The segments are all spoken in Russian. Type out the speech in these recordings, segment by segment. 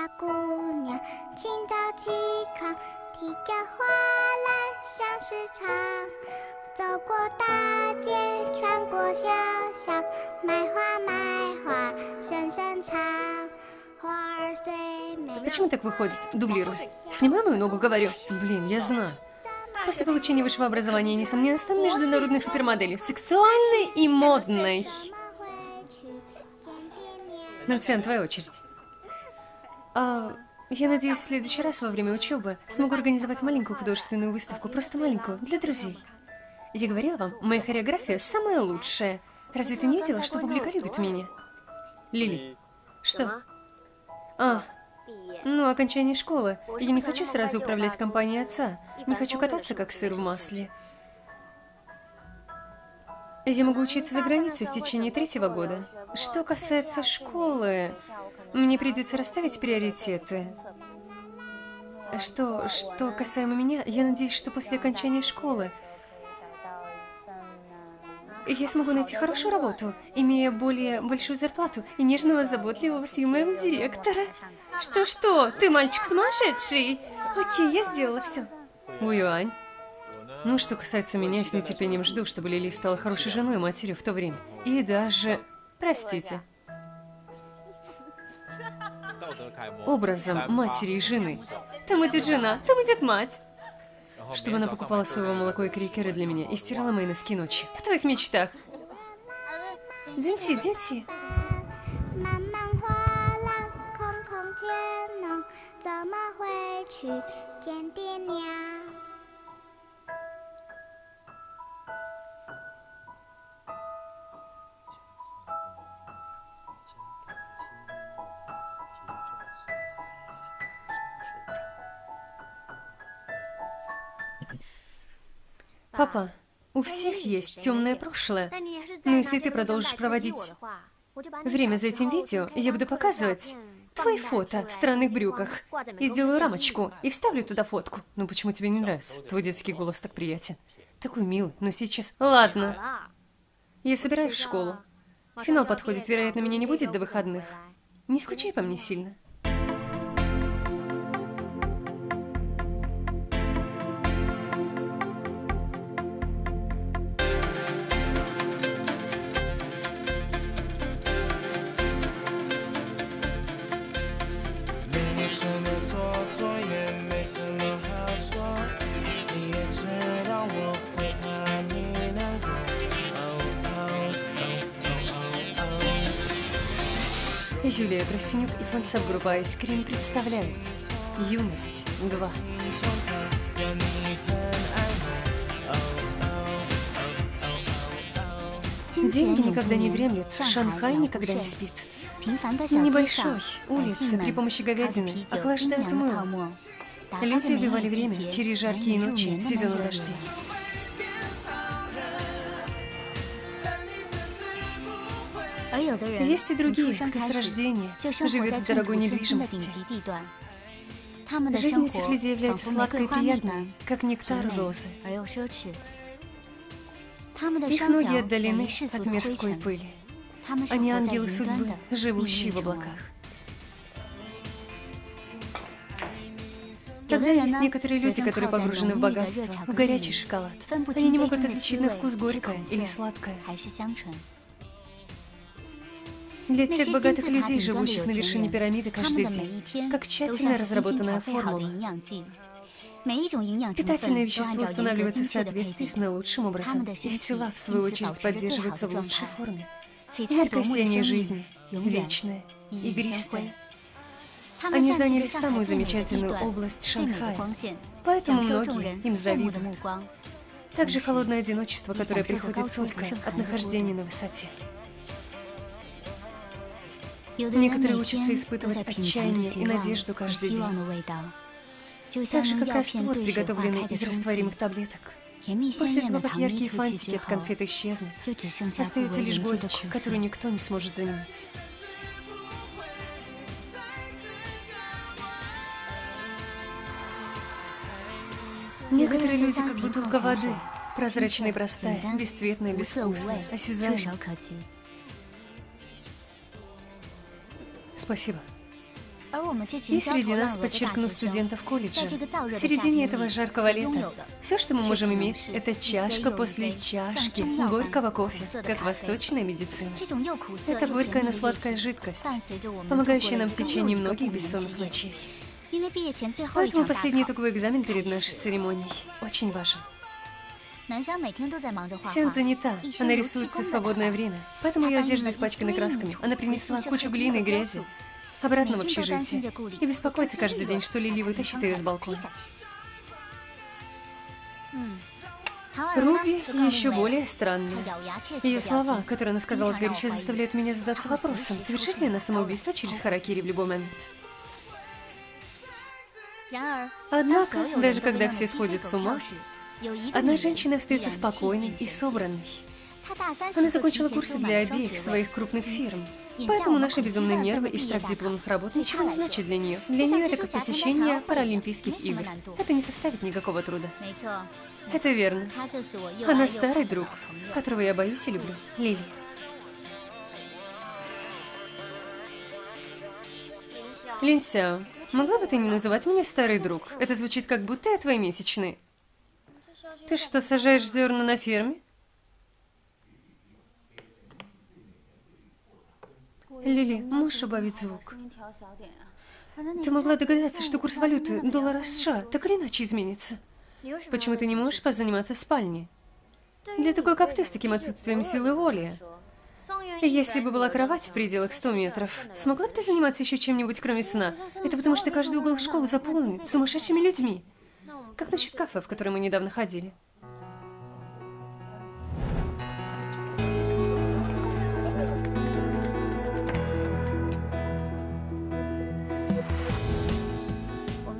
小小姑娘，清早起床，提着花篮上市场，走过大街，穿过小巷，买花买花，声声唱。花儿虽美， Почему так выходит? Дублирую. Снимай мою ногу, говорю. Блин, я знаю. После получения высшего образования, несомненно, стану международной супермоделью. Сексуальной и модной. 怎么会去见爹娘？ Нациан, твоя очередь. А, я надеюсь, в следующий раз во время учебы смогу организовать маленькую художественную выставку, просто маленькую, для друзей. Я говорила вам, моя хореография самая лучшая. Разве ты не видела, что публика любит меня? Лили, что? А, ну, окончание школы. Я не хочу сразу управлять компанией отца. Не хочу кататься, как сыр в масле. Я могу учиться за границей в течение третьего года. Что касается школы, мне придется расставить приоритеты. Что, что касаемо меня, я надеюсь, что после окончания школы я смогу найти хорошую работу, имея более большую зарплату и нежного, заботливого с юмором директора. Что-что? Ты мальчик сумасшедший? Окей, я сделала все. Гуюань. Ну, что касается меня, я с нетерпением жду, чтобы Лили стала хорошей женой и матерью в то время. И даже... Простите. Образом матери и жены. Там идет жена, там идет мать. Чтобы она покупала соевое молоко и крекеры для меня и стирала мои носки ночью. В твоих мечтах. Дети, дети. 漫漫花浪，空空天浓，怎么会去见爹娘？ Папа, у всех есть темное прошлое. Но если ты продолжишь проводить время за этим видео, я буду показывать твои фото в странных брюках. И сделаю рамочку, и вставлю туда фотку. Ну почему тебе не нравится? Твой детский голос так приятен. Такой милый, но сейчас... Ладно, я собираюсь в школу. Финал подходит, вероятно, меня не будет до выходных. Не скучай по мне сильно. “ Юлия Красинюк и фансап группа «Айскрин» представляют «Юность 2». Деньги никогда не дремлют, Шанхай никогда не спит. Небольшой улицы при помощи говядины охлаждают мыло. Люди убивали время через жаркие ночи сезона дождей. Есть и другие, кто с рождения живет в дорогой недвижимости. Жизнь этих людей является сладкой и приятной, как нектар розы. Их ноги отдалены от мирской пыли. Они ангелы судьбы, живущие в облаках. Тогда есть некоторые люди, которые погружены в богатство, в горячий шоколад. Они не могут отличить на вкус горькое или сладкое. Для тех богатых людей, живущих на вершине пирамиды каждый день, как тщательно разработанная формула. Питательные вещества устанавливаются в соответствии с наилучшим образом. Их тела, в свою очередь, поддерживаются в лучшей форме. Яркое сияние жизни, вечное, игристое. Они заняли самую замечательную область Шанхая, поэтому многие им завидуют. Также холодное одиночество, которое приходит только от нахождения на высоте. Некоторые учатся испытывать отчаяние и надежду каждый день. Так же, как раствор, приготовленный из растворимых таблеток. После того, как яркие фантики от конфет исчезнут, остается лишь горечь, которую никто не сможет заменить. Некоторые люди как бутылка воды, прозрачная и простая, бесцветная, безвкусная, осязаемая. Спасибо. И среди нас, подчеркну, студентов колледжа. В середине этого жаркого лета. все, что мы можем иметь, это чашка после чашки горького кофе, как восточная медицина. Это горькая, но сладкая жидкость, помогающая нам в течение многих бессонных ночей. Поэтому последний итоговый экзамен перед нашей церемонией. Очень важен. Сян занята, она рисует все свободное время, поэтому ее одежда испачкана красками. Она принесла кучу глины и грязи. обратно в общежитие. и беспокоится каждый день, что Лили вытащит ее с балкона. Руби еще более странная. Ее слова, которые она сказала сгоряча, заставляют меня задаться вопросом, совершит ли она самоубийство через харакири в любой момент. Однако, даже когда все сходят с ума, одна женщина остается спокойной и собранной. Она закончила курсы для обеих своих крупных фирм. Поэтому наши безумные нервы и страх дипломных работ ничего не значат для нее. Для нее это как посещение Паралимпийских игр. Это не составит никакого труда. Это верно. Она старый друг, которого я боюсь и люблю. Лили. Линсяо, могла бы ты не называть меня старый друг? Это звучит как будто я твои месячные. Ты что, сажаешь зерна на ферме? Лили, можешь убавить звук? Ты могла догадаться, что курс валюты доллара США так или иначе изменится. Почему ты не можешь позаниматься в спальне? Для такой, как ты, с таким отсутствием силы воли. Если бы была кровать в пределах 100 метров, смогла бы ты заниматься еще чем-нибудь, кроме сна? Это потому, что каждый угол школы заполнен сумасшедшими людьми. Как насчет кафе, в которое мы недавно ходили?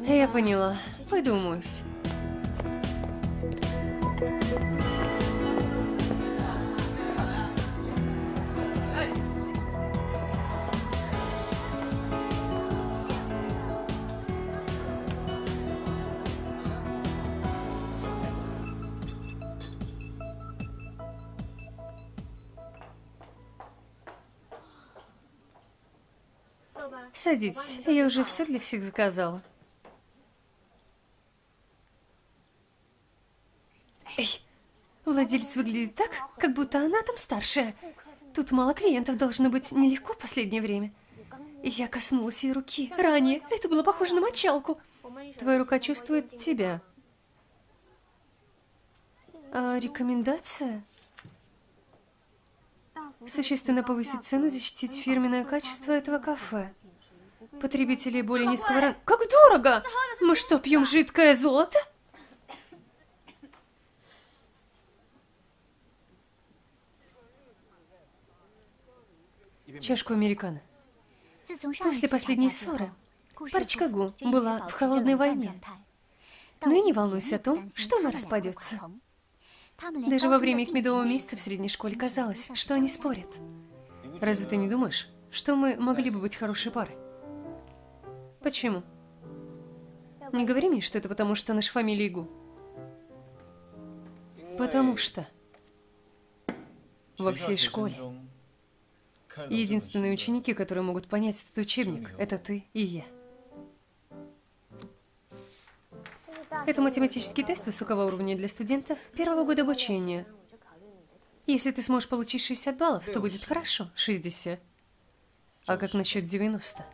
Я поняла. Пойду умоюсь. Садитесь, я уже все для всех заказала. Эй, владелец выглядит так, как будто она там старшая. Тут мало клиентов, должно быть нелегко в последнее время. Я коснулась ее руки ранее. Это было похоже на мочалку. Твоя рука чувствует тебя. А рекомендация? Существенно повысить цену, защитить фирменное качество этого кафе. Потребители более низкого ранга... Как дорого! Мы что, пьем жидкое золото? Чашку американо. После последней ссоры парочка Гу была в холодной войне. Но и не волнуйся о том, что она распадется. Даже во время их медового месяца в средней школе казалось, что они спорят. Разве ты не думаешь, что мы могли бы быть хорошей парой? Почему? Не говори мне, что это потому, что наша фамилия Гу. Потому что во всей школе Единственные ученики, которые могут понять этот учебник, это ты и я. Это математический тест высокого уровня для студентов первого года обучения. Если ты сможешь получить 60 баллов, то будет хорошо, 60. А как насчет 90?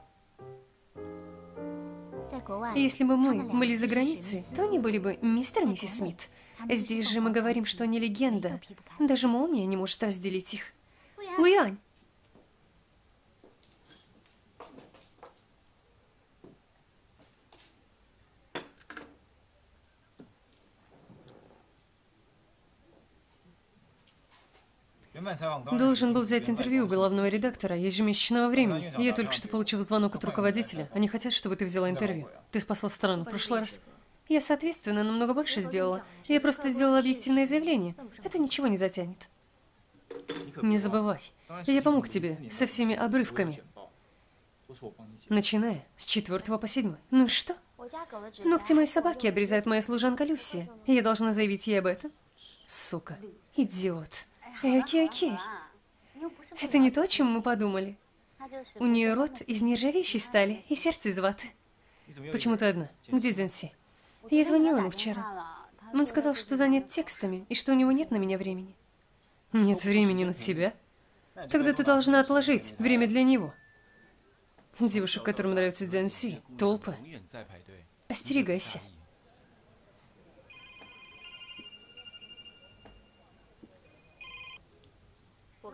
Если бы мы были за границей, то они были бы мистер и миссис Смит. Здесь же мы говорим, что они легенда. Даже молния не может разделить их. Уянь, Должен был взять интервью у главного редактора ежемесячного времени. Я только что получил звонок от руководителя. Они хотят, чтобы ты взяла интервью. Ты спасал страну в прошлый раз. Я, соответственно, намного больше сделала. Я просто сделала объективное заявление. Это ничего не затянет. Не забывай, я помог тебе со всеми обрывками. Начиная с четвертого по седьмой. Ну что? Ногти моей собаки обрезает моя служанка Люси. Я должна заявить ей об этом? Сука, идиот. Окей, окей. Это не то, о чем мы подумали. У нее рот из нержавеющей стали и сердце из ваты. Почему ты одна? Где Дзенси? Я звонила ему вчера. Он сказал, что занят текстами и что у него нет на меня времени. Нет времени на тебя? Тогда ты должна отложить время для него. Девушек, которым нравится Дзенси, толпы. Остерегайся.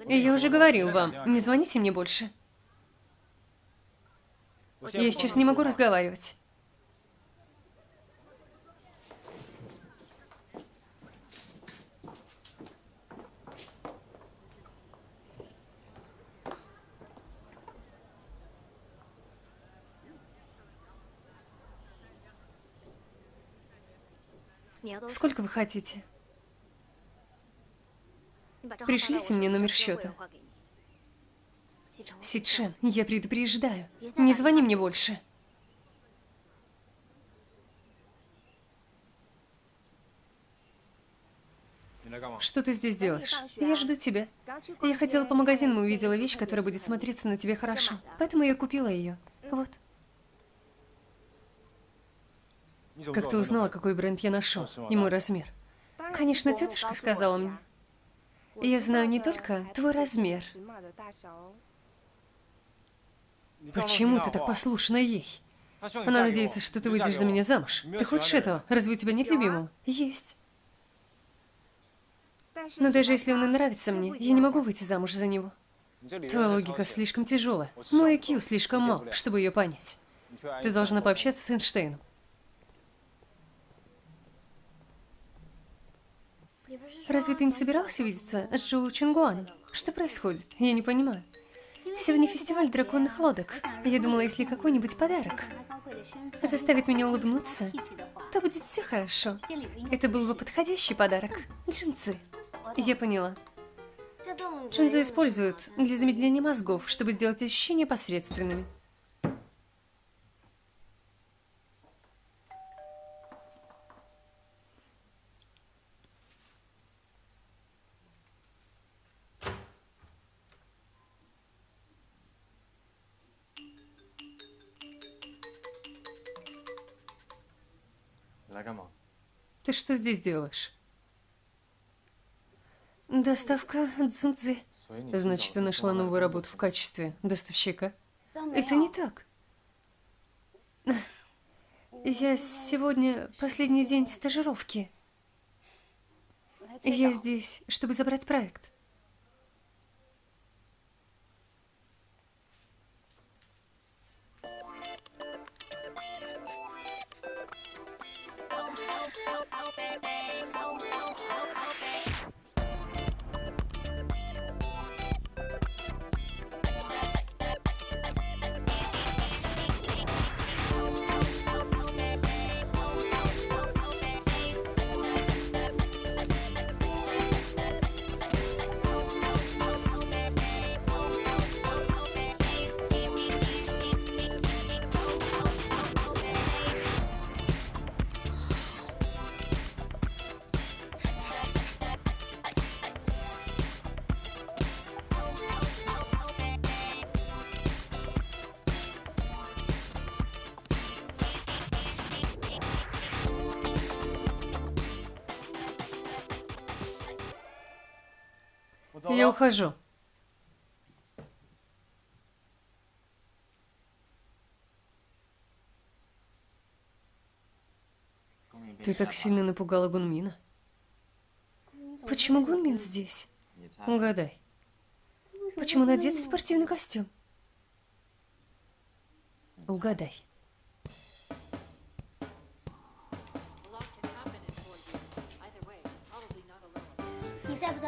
Я уже говорил вам, не звоните мне больше. Я сейчас не могу разговаривать. Сколько вы хотите? Пришлите мне номер счета. Сичен, я предупреждаю. Не звони мне больше. Что ты здесь делаешь? Я жду тебя. Я ходила по магазинам и увидела вещь, которая будет смотреться на тебе хорошо. Поэтому я купила ее. Вот. Как ты узнала, какой бренд я ношу и мой размер? Конечно, тетушка сказала мне. Я знаю не только твой размер. Почему ты так послушна ей? Она надеется, что ты выйдешь за меня замуж. Ты хочешь этого? Разве у тебя нет любимого? Есть. Но даже если он и нравится мне, я не могу выйти замуж за него. Твоя логика слишком тяжелая. Мой IQ слишком мал, чтобы ее понять. Ты должна пообщаться с Эйнштейном. Разве ты не собирался видеться с Джоу Чунгуаном? Что происходит? Я не понимаю. Сегодня фестиваль драконных лодок. Я думала, если какой-нибудь подарок заставит меня улыбнуться, то будет все хорошо. Это был бы подходящий подарок. Джинсы. Я поняла. Джинсы используют для замедления мозгов, чтобы сделать ощущения посредственными. Что здесь делаешь? Доставка дзунзы. Значит, ты нашла новую работу в качестве доставщика? Это не так. Я сегодня последний день стажировки. Я здесь, чтобы забрать проект. Я ухожу. Ты так сильно напугала Гунмина. Почему Гунмин здесь? Угадай. Почему надет спортивный костюм? Угадай.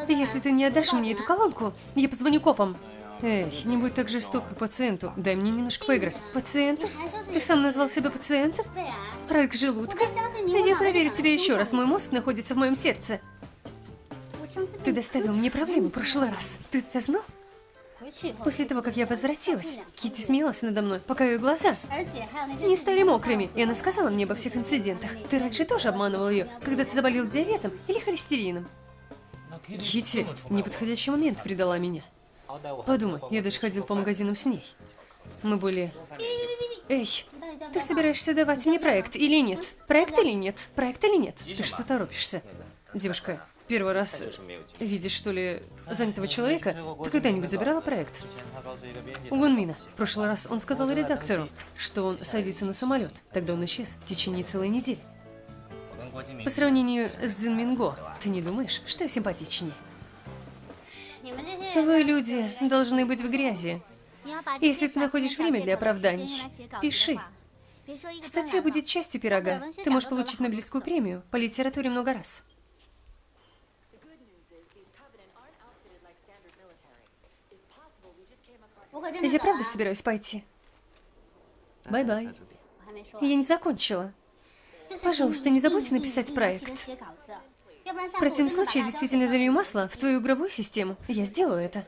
Если ты не отдашь мне эту колонку, я позвоню копам. Эй, не будь так жесток к пациенту. Дай мне немножко поиграть. Пациенту? Ты сам назвал себя пациентом? Рак желудка? Я проверю тебя еще раз. Мой мозг находится в моем сердце. Ты доставил мне проблемы в прошлый раз. Ты это знал? После того, как я возвратилась, Кити смеялась надо мной, пока ее глаза не стали мокрыми, и она сказала мне обо всех инцидентах. Ты раньше тоже обманывал ее, когда ты заболел диабетом или холестерином. Кити, неподходящий момент предала меня. Подумай, я даже ходил по магазинам с ней. Мы были... Эй, ты собираешься давать мне проект или нет? Проект или нет? Проект или нет? Ты что торопишься? Девушка, первый раз видишь, что ли, занятого человека? Ты когда-нибудь забирала проект? Гунмина. В прошлый раз он сказал редактору, что он садится на самолет. Тогда он исчез в течение целой недели. По сравнению с Цзинминго, ты не думаешь, что симпатичнее? Вы, люди, должны быть в грязи. Если ты находишь время для оправданий, пиши. Статья будет частью пирога. Ты можешь получить Нобелевскую премию по литературе много раз. Я правда собираюсь пойти? Bye-bye. Я не закончила. Пожалуйста, не забудьте написать проект. В противном случае я действительно залью масло в твою игровую систему. Я сделаю это.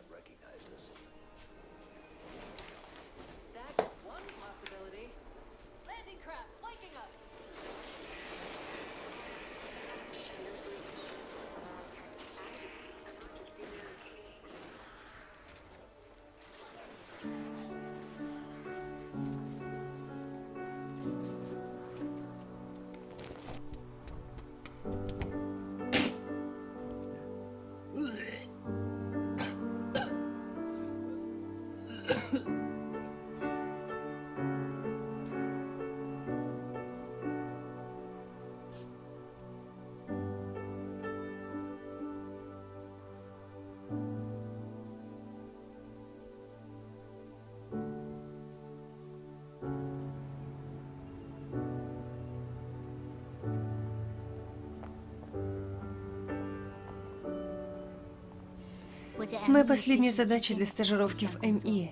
Последняя задача для стажировки в МИ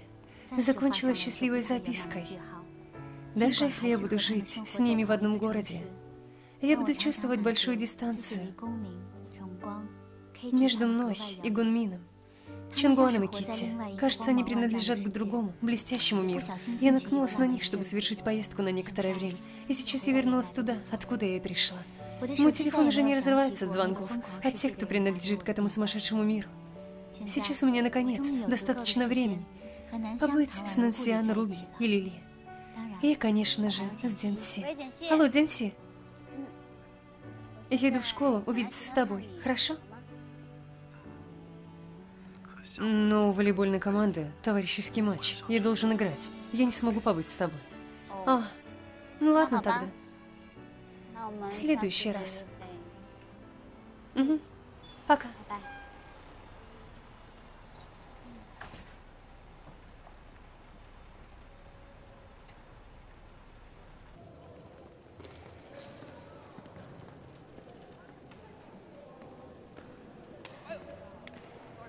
закончилась счастливой запиской. Даже если я буду жить с ними в одном городе, я буду чувствовать большую дистанцию между мной и Гунмином. Чангуаном и Китти. Кажется, они принадлежат к другому, блестящему миру. Я наткнулась на них, чтобы совершить поездку на некоторое время. И сейчас я вернулась туда, откуда я и пришла. Мой телефон уже не разрывается от звонков, от тех, кто принадлежит к этому сумасшедшему миру. Сейчас у меня, наконец, достаточно времени побыть с Нансиан, Руби и Лили. И, конечно же, с Дэнси. Алло, Дэнси. Я иду в школу увидеться с тобой, хорошо? Но у волейбольной команды товарищеский матч. Я должен играть. Я не смогу побыть с тобой. А, ну ладно тогда. В следующий раз. Угу. Пока.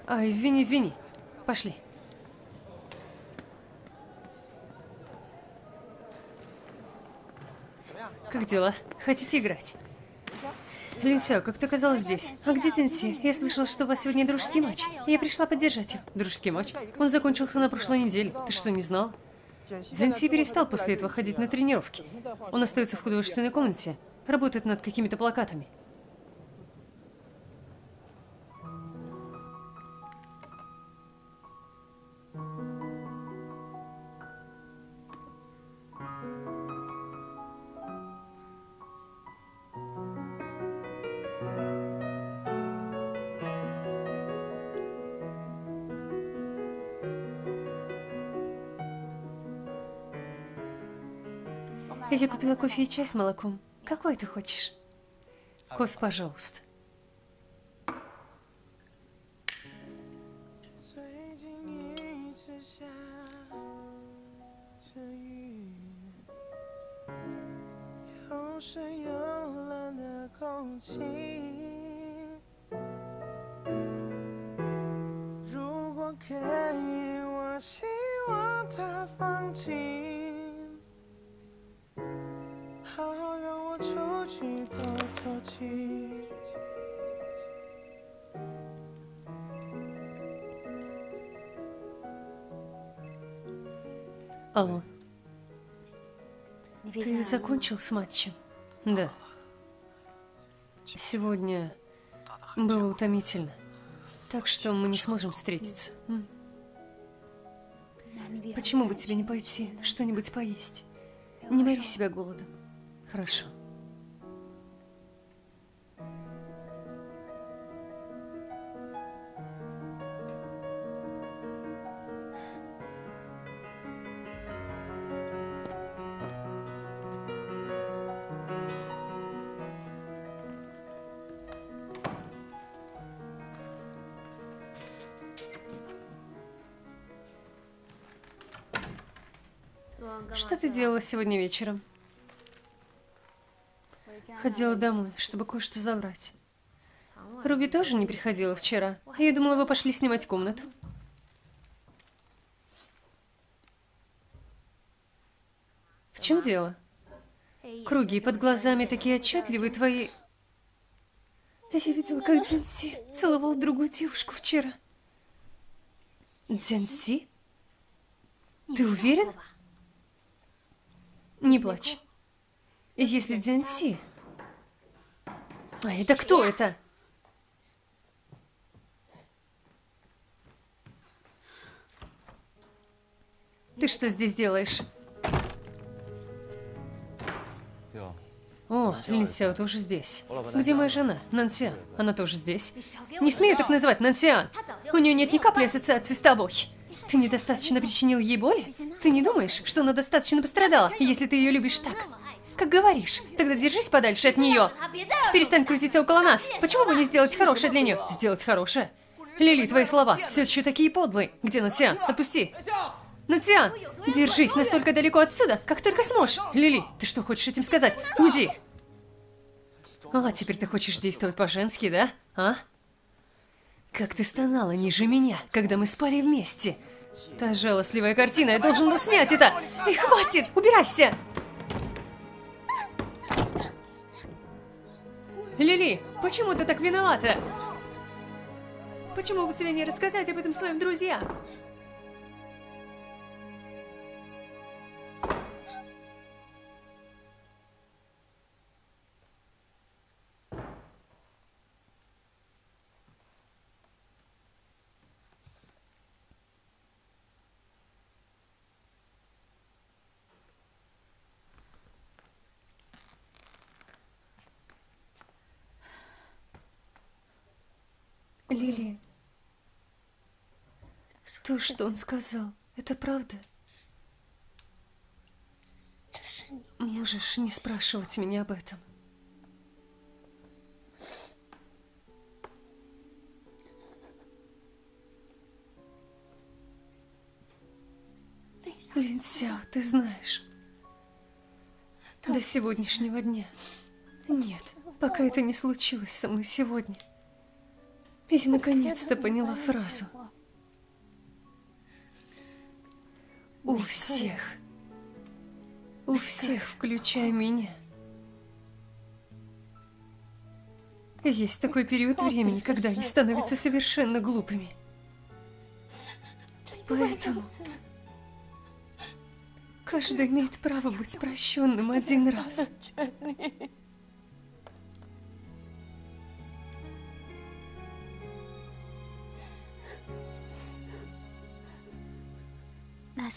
А, извини, извини. Пошли. Как дела? Хотите играть? Линсё, как ты оказалась здесь? А где Тинси? Я слышала, что у вас сегодня дружеский матч. Я пришла поддержать его. Дружеский матч? Он закончился на прошлой неделе. Ты что, не знал? Дзинси перестал после этого ходить на тренировки. Он остается в художественной комнате, работает над какими-то плакатами. Я купила кофе и чай с молоком. Какой ты хочешь? Кофе, пожалуйста. 最近一直下着雨，又是又冷的空气。如果可以，我希望他放晴。 очі. Алло. Ты закончил с матчем? Да. Сегодня было утомительно. Так что мы не сможем встретиться. Почему бы тебе не пойти что-нибудь поесть? Не мори себя голодом. Хорошо. Что ты делала сегодня вечером? Ходила домой, чтобы кое-что забрать. Руби тоже не приходила вчера. Я думала, вы пошли снимать комнату. В чем дело? Круги под глазами такие отчетливые твои... Я видела, как Дзянси целовал другую девушку вчера. Дзянси? Ты уверен? Не плачь. Если Дзянси... А это кто это? Ты что здесь делаешь? О, Лин Сяо тоже здесь. Где моя жена? Нансиан. Она тоже здесь. Не смею так называть Нансиан. У нее нет ни капли ассоциации с тобой. Ты недостаточно причинил ей боль? Ты не думаешь, что она достаточно пострадала, если ты ее любишь так? Как говоришь, тогда держись подальше от нее. Перестань крутиться около нас. Почему бы не сделать хорошее для нее? Сделать хорошее? Лили, твои слова все еще такие подлые. Где Натиан? Отпусти. Натиан, держись настолько далеко отсюда, как только сможешь. Лили, ты что хочешь этим сказать? Уйди. А, теперь ты хочешь действовать по-женски, да? А? Как ты стонала ниже меня, когда мы спали вместе. Та жалостливая картина, я должен был снять это! И хватит, убирайся! Лили, почему ты так виновата? Почему бы тебе не рассказать об этом своим друзьям? Лили, то, что он сказал, это правда? Можешь не спрашивать меня об этом. Линсяо, ты знаешь, до сегодняшнего дня. Нет, пока это не случилось со мной сегодня. Я наконец-то поняла фразу. У всех. У всех, включая меня. Есть такой период времени, когда они становятся совершенно глупыми. Поэтому каждый имеет право быть прощенным один раз.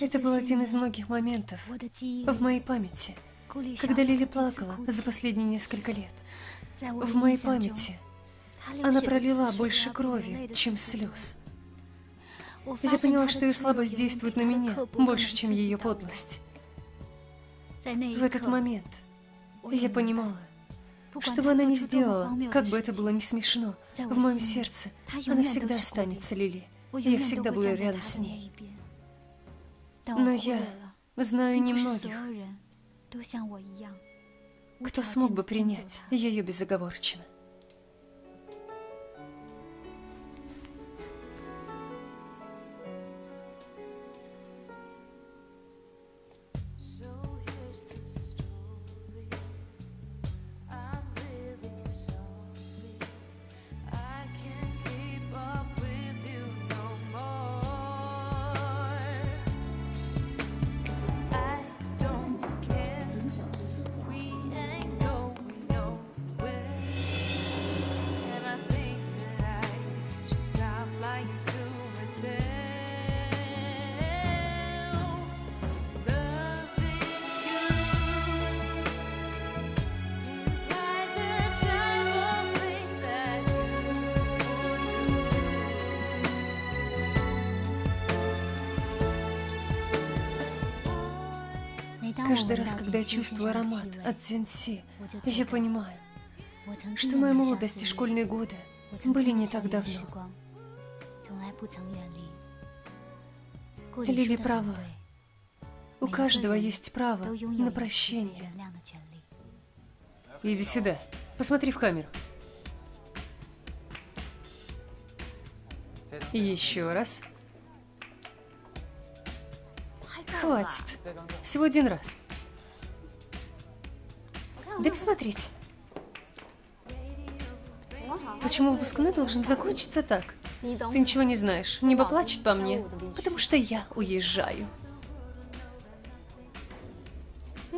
Это был один из многих моментов в моей памяти, когда Лили плакала за последние несколько лет. В моей памяти она пролила больше крови, чем слез. Я поняла, что ее слабость действует на меня больше, чем ее подлость. В этот момент я понимала, что бы она ни сделала, как бы это было не смешно, в моем сердце она всегда останется Лили. Я всегда буду рядом с ней. Но я знаю немногих, кто смог бы принять ее безоговорочно. Каждый раз, когда я чувствую аромат от Дзенси, я понимаю, что моя молодость и школьные годы были не так давно. Лили права. У каждого есть право на прощение. Иди сюда. Посмотри в камеру. Еще раз. Хватит. Всего один раз. Да посмотрите. Почему выпускной должен закончиться так? Ты ничего не знаешь. Небо плачет по мне, потому что я уезжаю.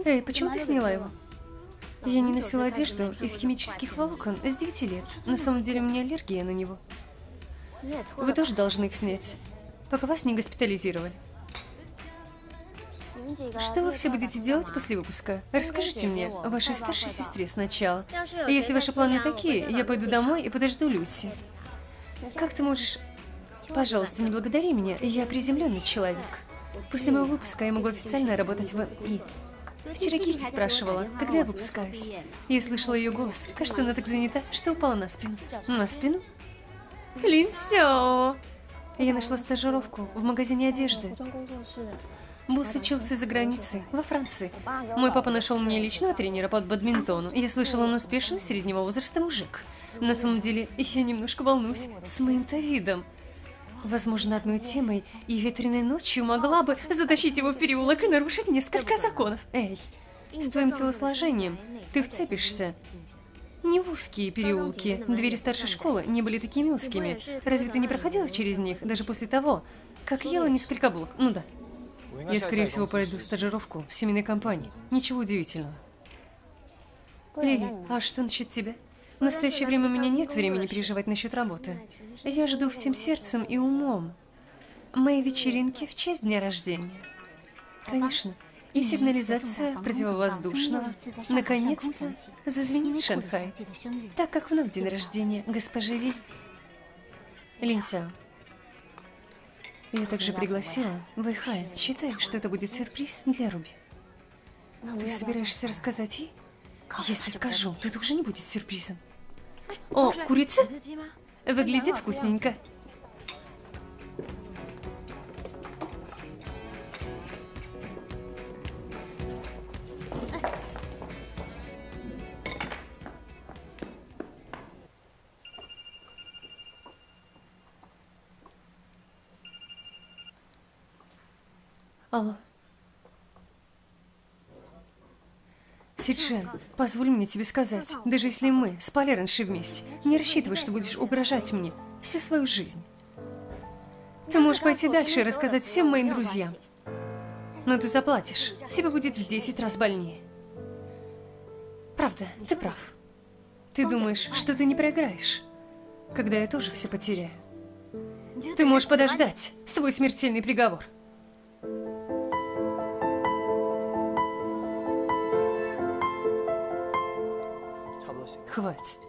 Эй, почему ты сняла его? Я не носила одежду из химических волокон с 9 лет. На самом деле у меня аллергия на него. Вы тоже должны их снять, пока вас не госпитализировали. Что вы все будете делать после выпуска? Расскажите мне вашей старшей сестре сначала. Если ваши планы такие, я пойду домой и подожду Люси. Как ты можешь... Пожалуйста, не благодари меня, я приземленный человек. После моего выпуска я могу официально работать в МИ. Вчера Кити спрашивала, когда я выпускаюсь. Я слышала ее голос. Кажется, она так занята, что упала на спину. На спину? Линсё! Я нашла стажировку в магазине одежды. Босс учился за границей, во Франции. Мой папа нашел мне личного тренера под бадминтону. Я слышала, он успешный среднего возраста мужик. На самом деле, я немножко волнуюсь с моим-то видом. Возможно, одной темой и ветреной ночью могла бы затащить его в переулок и нарушить несколько законов. Эй, с твоим телосложением ты вцепишься. Не в узкие переулки. Двери старшей школы не были такими узкими. Разве ты не проходила через них, даже после того, как ела несколько булок? Ну да. Я, скорее всего, пройду стажировку в семейной компании. Ничего удивительного. Лили, а что насчет тебя? В настоящее время у меня нет времени переживать насчет работы. Я жду всем сердцем и умом. Мои вечеринки в честь дня рождения. Конечно. И сигнализация противовоздушного наконец-то зазвенит в Шанхай, так как вновь день рождения госпожи Ли. Линсяо, я также пригласила Вэйхай. Считай, что это будет сюрприз для Руби. Ты собираешься рассказать ей? Если скажу, то это уже не будет сюрпризом. О, курица? Выглядит вкусненько. Алло. Сичен, позволь мне тебе сказать, даже если мы спали раньше вместе, не рассчитывай, что будешь угрожать мне всю свою жизнь. Ты можешь пойти дальше и рассказать всем моим друзьям. Но ты заплатишь. Тебе будет в 10 раз больнее. Правда, ты прав. Ты думаешь, что ты не проиграешь, когда я тоже все потеряю. Ты можешь подождать свой смертельный приговор. Хватит.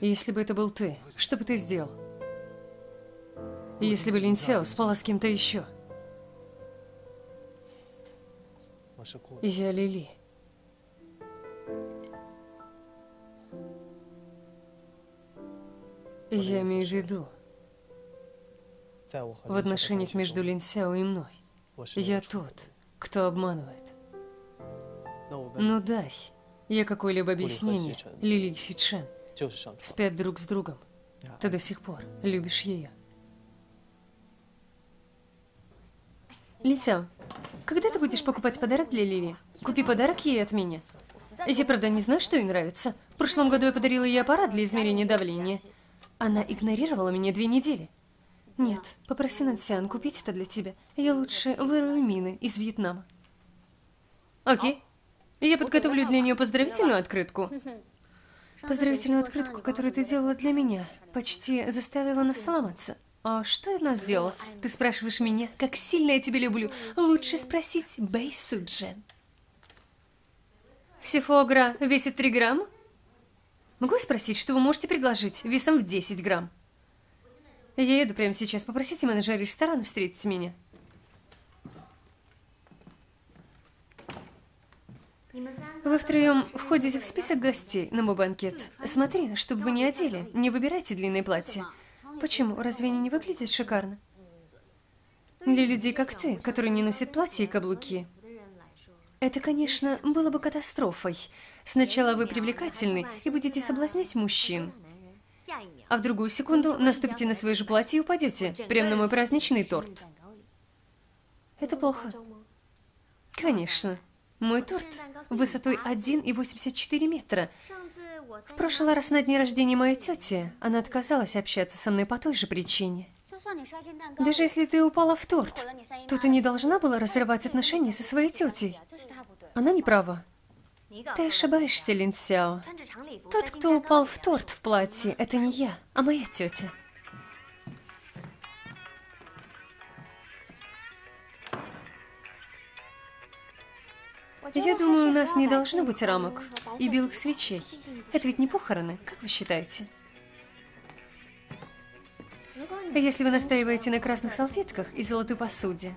Если бы это был ты, что бы ты сделал? Если бы Линсяо спала с кем-то еще? Я Лили. Я имею в виду, в отношениях между Линсяо и мной, я тот, кто обманывает. Ну дай я какое-либо объяснение, Лили Сичен, спят друг с другом. Ты до сих пор любишь ее. Лися, когда ты будешь покупать подарок для Лили? Купи подарок ей от меня. Я, правда, не знаю, что ей нравится. В прошлом году я подарила ей аппарат для измерения давления. Она игнорировала меня две недели. Нет, попроси Нансиан купить это для тебя. Я лучше вырую мины из Вьетнама. Окей. Я подготовлю для нее поздравительную открытку. Поздравительную открытку, которую ты делала для меня, почти заставила нас сломаться. А что она сделала? Ты спрашиваешь меня, как сильно я тебя люблю. Лучше спросить Бэй Суджен. Сифогра весит 3 грамма? Могу я спросить, что вы можете предложить весом в 10 грамм? Я еду прямо сейчас. Попросите менеджера ресторана встретить меня. Вы втроем входите в список гостей на мой банкет. Смотри, чтобы вы не одели, не выбирайте длинные платья. Почему? Разве они не выглядят шикарно? Для людей, как ты, которые не носят платья и каблуки. Это, конечно, было бы катастрофой. Сначала вы привлекательны и будете соблазнять мужчин. А в другую секунду наступите на свои же платье и упадете, прямо на мой праздничный торт. Это плохо. Конечно. Мой торт высотой 1,84 метра. В прошлый раз на дне рождения моей тети она отказалась общаться со мной по той же причине. Даже если ты упала в торт, то ты не должна была разрывать отношения со своей тетей. Она не права. Ты ошибаешься, Лин Сяо. Тот, кто упал в торт в платье, это не я, а моя тетя. Я думаю, у нас не должно быть рамок и белых свечей. Это ведь не похороны, как вы считаете? Если вы настаиваете на красных салфетках и золотой посуде,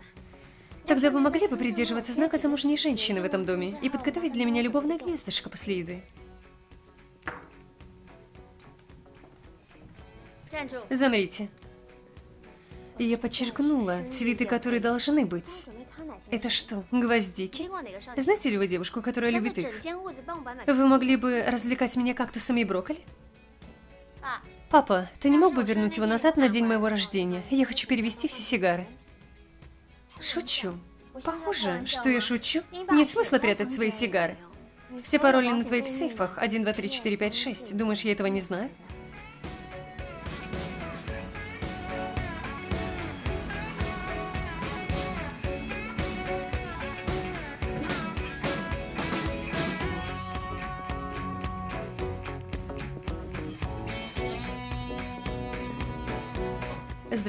тогда вы могли бы придерживаться знака замужней женщины в этом доме и подготовить для меня любовное гнездышко после еды. Замрите. Я подчеркнула цветы, которые должны быть. Это что, гвоздики? Знаете ли вы девушку, которая любит их? Вы могли бы развлекать меня кактусами и брокколи? Папа, ты не мог бы вернуть его назад на день моего рождения? Я хочу перевести все сигары. Шучу. Похоже, что я шучу. Нет смысла прятать свои сигары. Все пароли на твоих сейфах 1, 2, 3, 4, 5, 6. Думаешь, я этого не знаю?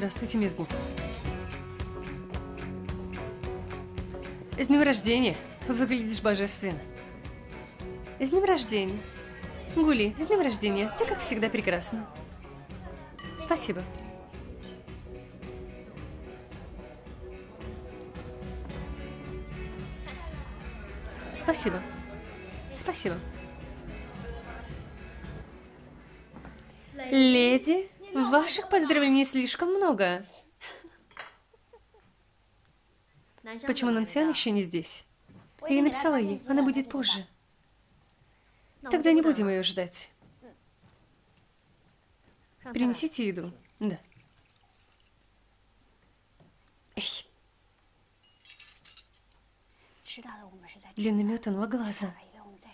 Здравствуйте, мисс Гу. С днем рождения! Выглядишь божественно. С днем рождения! Гули, с днем рождения! Ты, как всегда, прекрасна. Спасибо. Спасибо. Спасибо. Леди, ваших поздравлений слишком много. Почему Нансиан еще не здесь? Я написала ей, она будет позже. Тогда не будем ее ждать. Принесите еду. Да. Эй. Длинный наметанного глаза.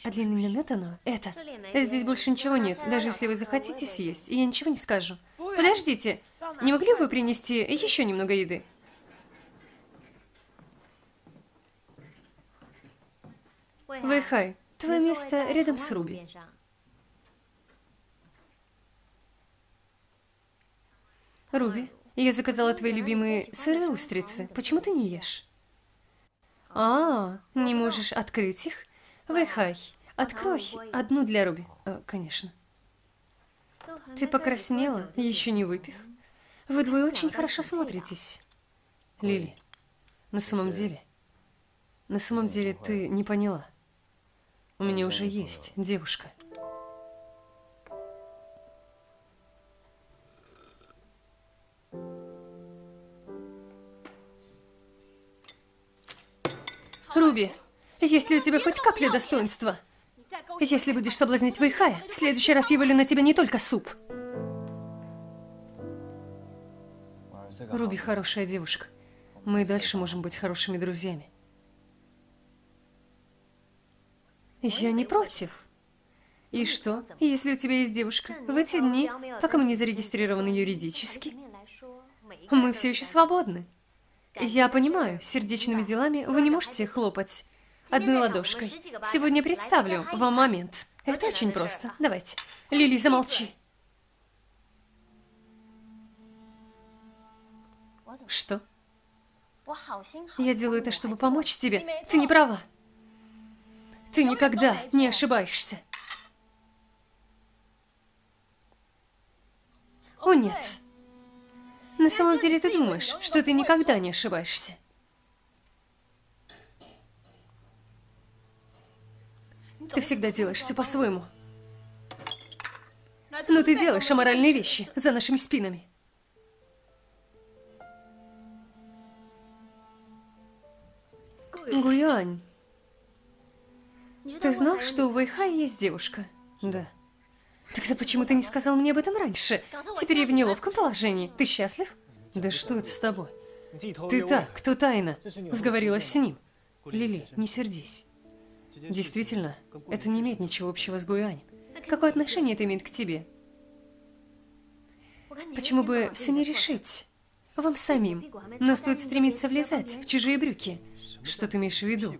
А длинный наметанного — это. Здесь больше ничего нет, даже если вы захотите съесть, я ничего не скажу. Подождите, не могли бы вы принести еще немного еды? Вэйхай, твое место рядом с Руби. Руби, я заказала твои любимые сырые устрицы. Почему ты не ешь? А, не можешь открыть их? Вэйхай, открой одну для Руби. А, конечно. Ты покраснела, еще не выпив? Вы двое очень хорошо смотритесь. Лили, на самом деле... На самом деле ты не поняла. У меня уже есть девушка. Руби, есть ли у тебя хоть капля достоинства? Если будешь соблазнять Вэйхая, в следующий раз я вылю на тебя не только суп. Руби хорошая девушка. Мы и дальше можем быть хорошими друзьями. Я не против. И что, если у тебя есть девушка? В эти дни, пока мы не зарегистрированы юридически, мы все еще свободны. Я понимаю, сердечными делами вы не можете хлопать одной ладошкой. Сегодня представлю вам момент. Это очень просто. Давайте. Лили, замолчи. Что? Я делаю это, чтобы помочь тебе. Ты не права. Ты никогда не ошибаешься. О, нет. На самом деле ты думаешь, что ты никогда не ошибаешься. Ты всегда делаешь все по-своему. Но ты делаешь аморальные вещи за нашими спинами. Гуюань, ты знал, что у Вэйхай есть девушка? Да. Тогда почему ты не сказал мне об этом раньше? Теперь я в неловком положении. Ты счастлив? Да что это с тобой? Ты та, кто тайно сговорилась с ним. Лили, не сердись. Действительно, это не имеет ничего общего с Гуюань. Какое отношение это имеет к тебе? Почему бы все не решить? Вам самим. Но стоит стремиться влезать в чужие брюки. Что ты имеешь в виду?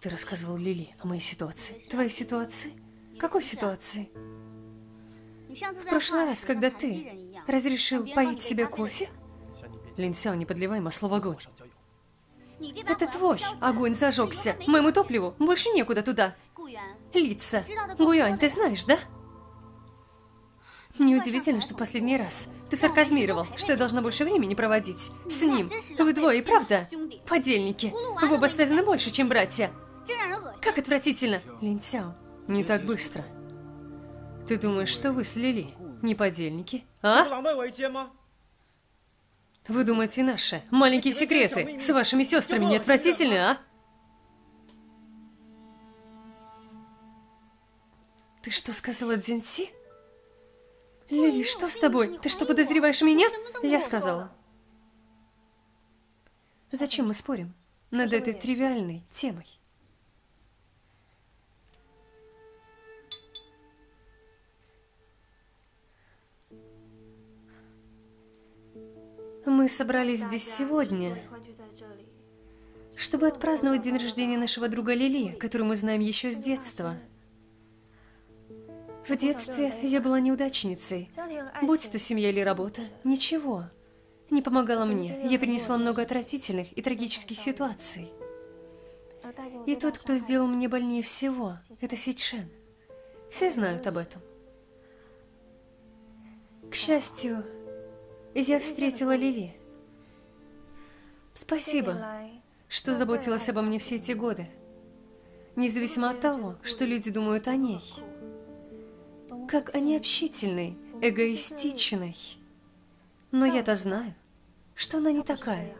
Ты рассказывал Лили о моей ситуации. Твоей ситуации? Какой ситуации? В прошлый раз, когда ты разрешил поить себе кофе? Линсяо, не подливай масло в огонь. Это твой огонь зажегся. Моему топливу больше некуда туда. Лица. Гуюань, ты знаешь, да? Неудивительно, что последний раз ты сарказмировал, что я должна больше времени проводить с ним. Вы двое, правда? Подельники. Вы оба связаны больше, чем братья. Как отвратительно. Линсяо, не так быстро. Ты думаешь, что вы слили? Не подельники? А? Вы думаете, наши маленькие секреты с вашими сестрами не отвратительны, а? Ты что сказала, Дзинси? Лили, что с тобой? Ты что, подозреваешь меня? Я сказала. Зачем мы спорим над этой тривиальной темой? Мы собрались здесь сегодня, чтобы отпраздновать день рождения нашего друга Лили, которую мы знаем еще с детства. В детстве я была неудачницей. Будь то семья или работа, ничего. Не помогала мне. Я принесла много отвратительных и трагических ситуаций. И тот, кто сделал мне больнее всего, это Сичен. Все знают об этом. К счастью, я встретила Лили. Спасибо, что заботилась обо мне все эти годы. Независимо от того, что люди думают о ней. Как о необщительной, эгоистичной. Но я-то знаю, что она не такая.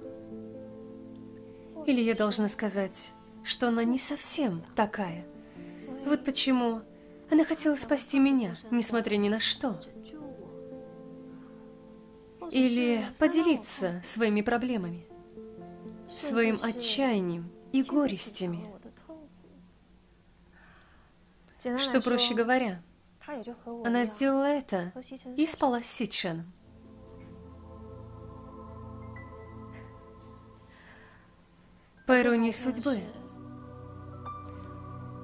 Или я должна сказать, что она не совсем такая. Вот почему она хотела спасти меня, несмотря ни на что. Или поделиться своими проблемами, своим отчаянием и горестями. Что проще говоря, она сделала это и спала с Сиченом. По иронии судьбы,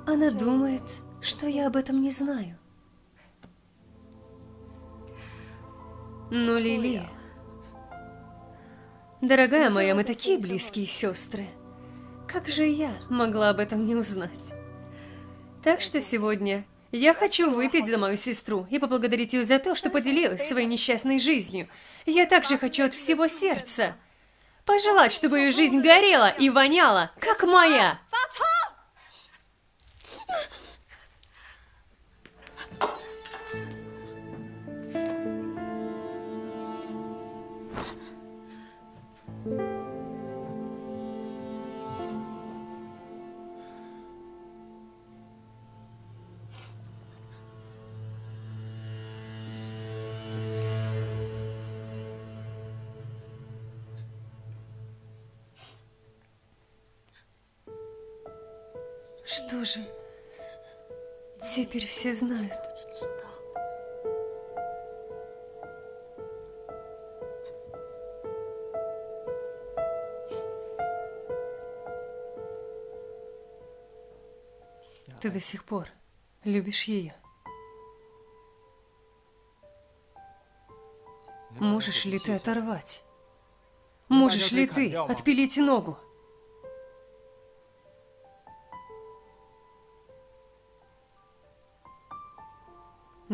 она думает, что я об этом не знаю. Но Лили... Дорогая моя, мы такие близкие сестры. Как же я могла об этом не узнать? Так что сегодня я хочу выпить за мою сестру и поблагодарить ее за то, что поделилась своей несчастной жизнью. Я также хочу от всего сердца пожелать, чтобы ее жизнь горела и воняла, как моя. Теперь все знают. Ты до сих пор любишь ее? Можешь ли ты оторвать? Можешь ли ты отпилить ногу?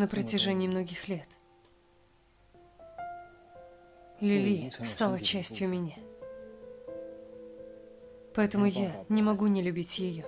на протяжении многих лет. Лили стала частью меня. Поэтому я не могу не любить ее.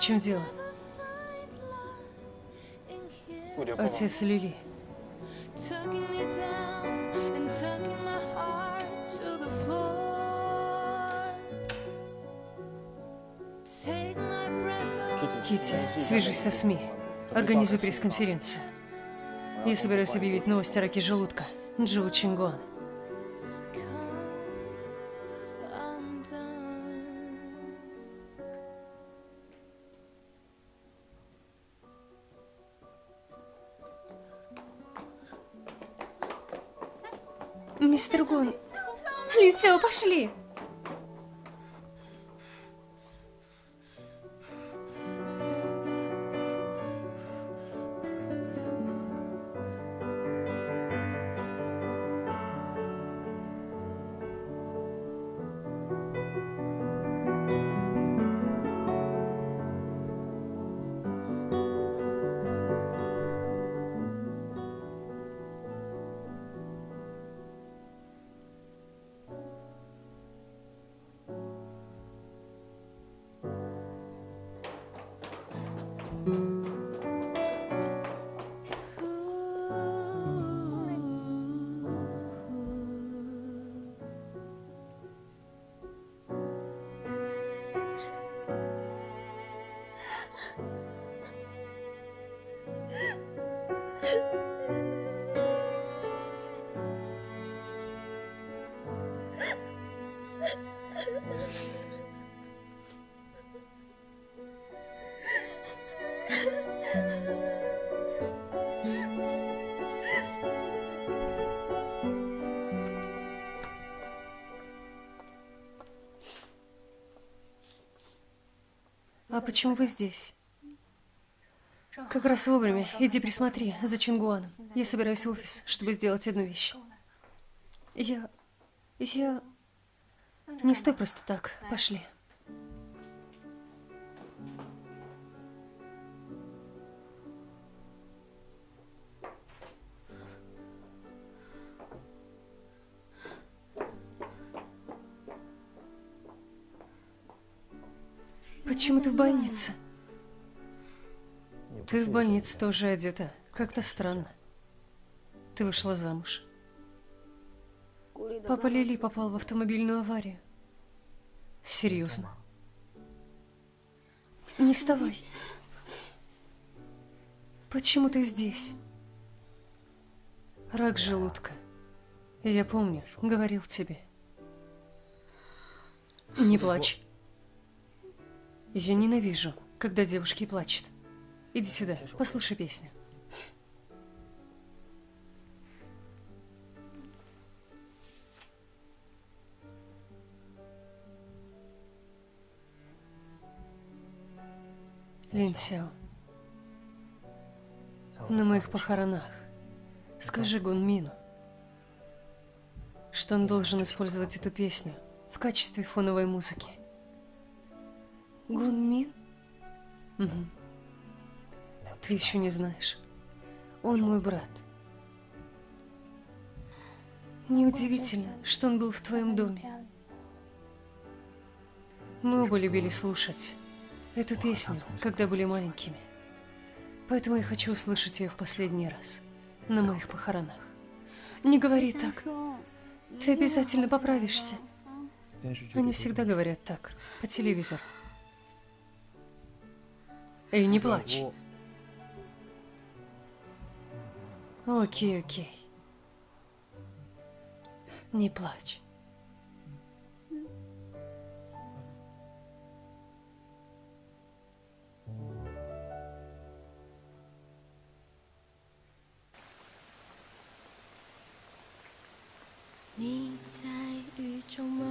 Чем дело? Отец Лили. Кити, свяжись со СМИ. Организуй пресс-конференцию. Я собираюсь объявить новость о раке желудка. Джо Чингуан. Пошли! А почему вы здесь? Как раз вовремя. Иди присмотри за Чингуаном. Я собираюсь в офис, чтобы сделать одну вещь. Я... Я... Не стой просто так. Пошли. Почему ты в больнице? Ты в больнице тоже одета. Как-то странно. Ты вышла замуж. Папа Лили попал в автомобильную аварию. Серьезно. Не вставай. Почему ты здесь? Рак желудка. Я помню, говорил тебе. Не плачь. Я ненавижу, когда девушки плачут. Иди сюда, послушай песню. Линсяо, на моих похоронах скажи Гунмину, что он должен использовать эту песню в качестве фоновой музыки. Гунмин? Угу. Ты еще не знаешь. Он мой брат. Неудивительно, что он был в твоем доме. Мы оба любили слушать эту песню, когда были маленькими. Поэтому я хочу услышать ее в последний раз, на моих похоронах. Не говори так. Ты обязательно поправишься. Они всегда говорят так, по телевизору. Эй, не плачь. Окей, окей. Не плачь. Ни 在雨中某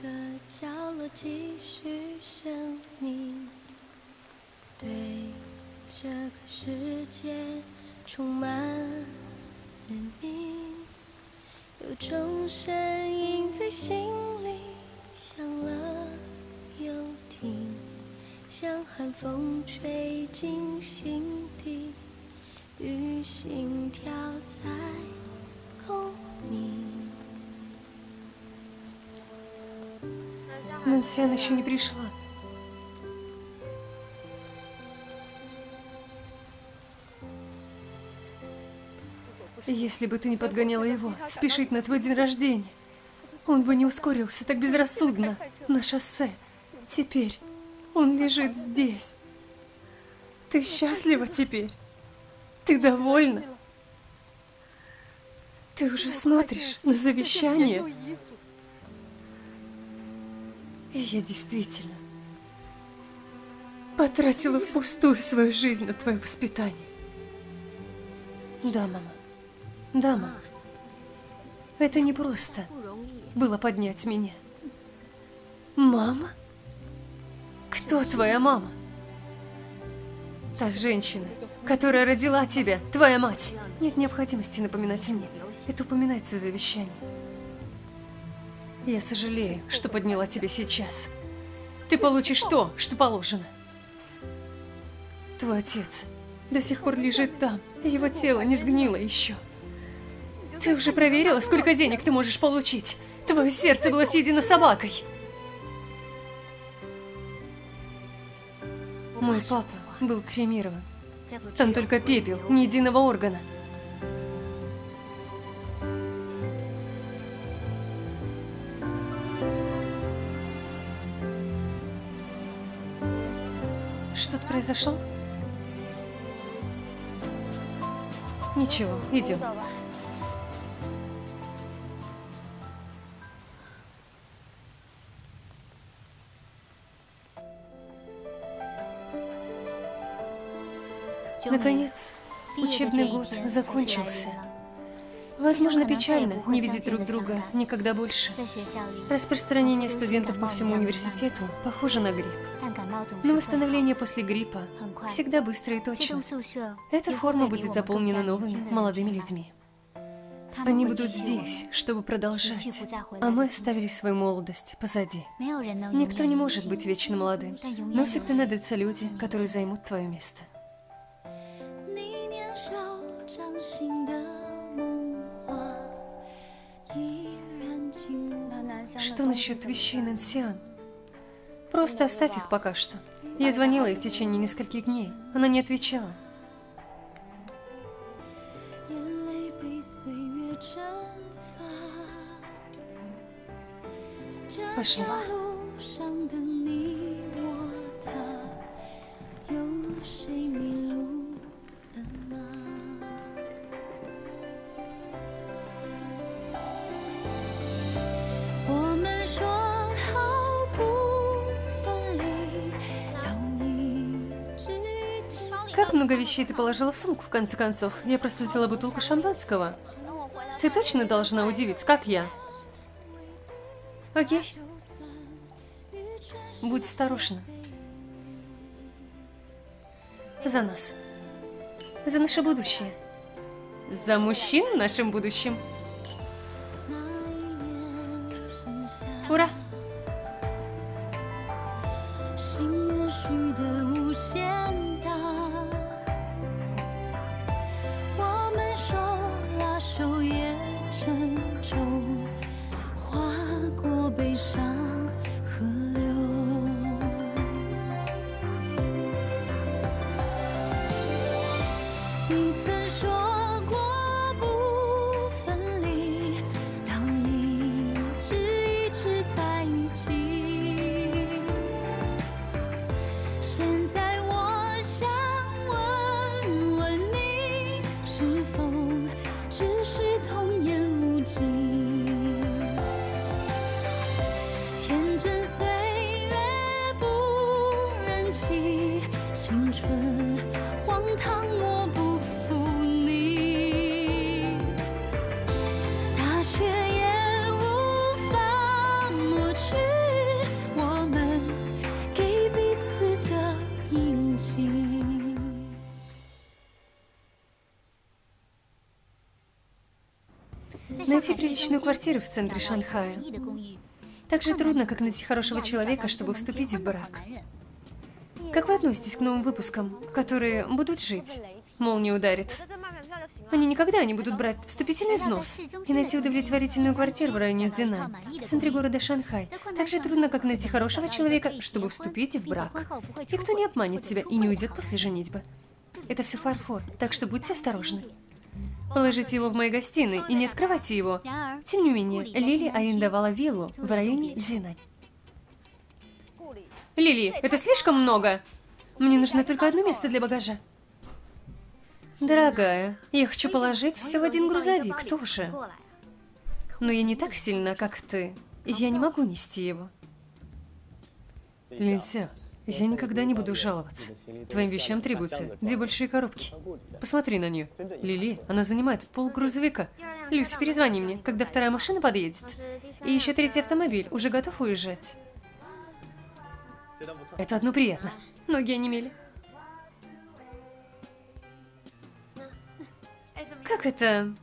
个角落继续生命， 对这个世界充满怜悯，有种声音在心里响了又停，像寒风吹进心底，与心跳在共鸣。 Нэнсиан еще не пришла. Если бы ты не подгоняла его спешить на твой день рождения, он бы не ускорился так безрассудно на шоссе. Теперь он лежит здесь. Ты счастлива теперь? Ты довольна? Ты уже смотришь на завещание? Я действительно потратила впустую свою жизнь на твое воспитание. Да, мама. Да, мама. Это не просто было поднять меня. Мама? Кто твоя мама? Та женщина, которая родила тебя, твоя мать. Нет необходимости напоминать мне. Это упоминается в завещании. Я сожалею, что подняла тебя сейчас. Ты получишь то, что положено. Твой отец до сих пор лежит там, его тело не сгнило еще. Ты уже проверила, сколько денег ты можешь получить? Твое сердце было съедено собакой. Мой папа был кремирован. Там только пепел, ни единого органа. Что-то произошло? Ничего, идем. Наконец, учебный год закончился. Возможно, печально не видеть друг друга никогда больше. Распространение студентов по всему университету похоже на грипп. Но восстановление после гриппа всегда быстро и точно. Эта форма будет заполнена новыми молодыми людьми. Они будут здесь, чтобы продолжать, а мы оставили свою молодость позади. Никто не может быть вечно молодым, но всегда найдутся люди, которые займут твое место. Что насчет вещей Нэнсиан? Просто оставь их пока что. Я звонила ей в течение нескольких дней. Она не отвечала. Пошла. много вещей ты положила в сумку, в конце концов. Я просто взяла бутылку шампанского. Ты точно должна удивиться, как я. Окей. Будь осторожна. За нас. За наше будущее. За мужчин в нашем будущем. Ура! Приличную квартиру в центре Шанхая. Так же трудно, как найти хорошего человека, чтобы вступить в брак. Как вы относитесь к новым выпускам, которые будут жить? Молния ударит. Они никогда не будут брать вступительный взнос и найти удовлетворительную квартиру в районе Дзина, в центре города Шанхай. Так же трудно, как найти хорошего человека, чтобы вступить в брак. Никто не обманет тебя и не уйдет после женитьбы. Это все фарфор, так что будьте осторожны. Положите его в моей гостиной и не открывайте его. Тем не менее, Лили арендовала виллу в районе Дзинань. Лили, это слишком много. Мне нужно только одно место для багажа. Дорогая, я хочу положить все в один грузовик тоже. Но я не так сильна, как ты. Я не могу нести его. Линся, я никогда не буду жаловаться. Твоим вещам требуются две большие коробки. Посмотри на нее. Лили, она занимает пол грузовика. Люся, перезвони мне, когда вторая машина подъедет. И еще третий автомобиль уже готов уезжать. Это одно приятно. Ноги онемели. Как это?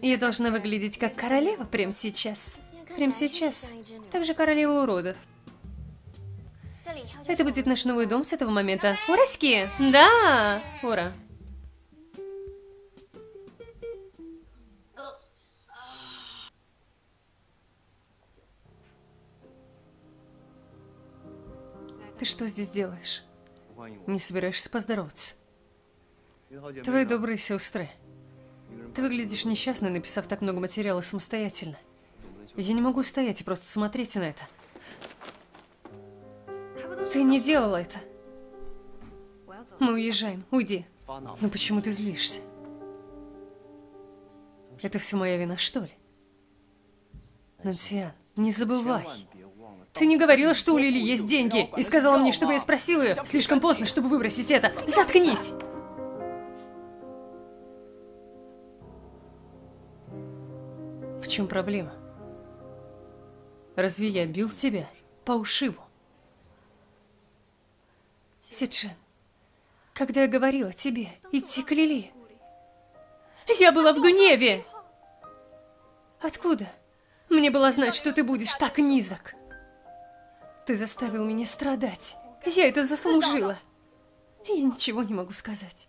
Я должна выглядеть как королева прямо сейчас. Прямо сейчас. Также королева уродов. Это будет наш новый дом с этого момента. Ураськи! Да! Ура! Ты что здесь делаешь? Не собираешься поздороваться? Твои добрые сестры. Ты выглядишь несчастной, написав так много материала самостоятельно. Я не могу стоять и просто смотреть на это. Ты не делала это. Мы уезжаем, уйди. Но почему ты злишься? Это все моя вина, что ли? Нансиан, не забывай. Ты не говорила, что у Лили есть деньги, и сказала мне, чтобы я спросил ее. Слишком поздно, чтобы выбросить это. Заткнись! В чем проблема? Разве я бил тебя по ушибу? Сиджин, когда я говорила тебе идти к Лили, я была в гневе. Откуда? Мне было знать, что ты будешь так низок. Ты заставил меня страдать. Я это заслужила. Я ничего не могу сказать.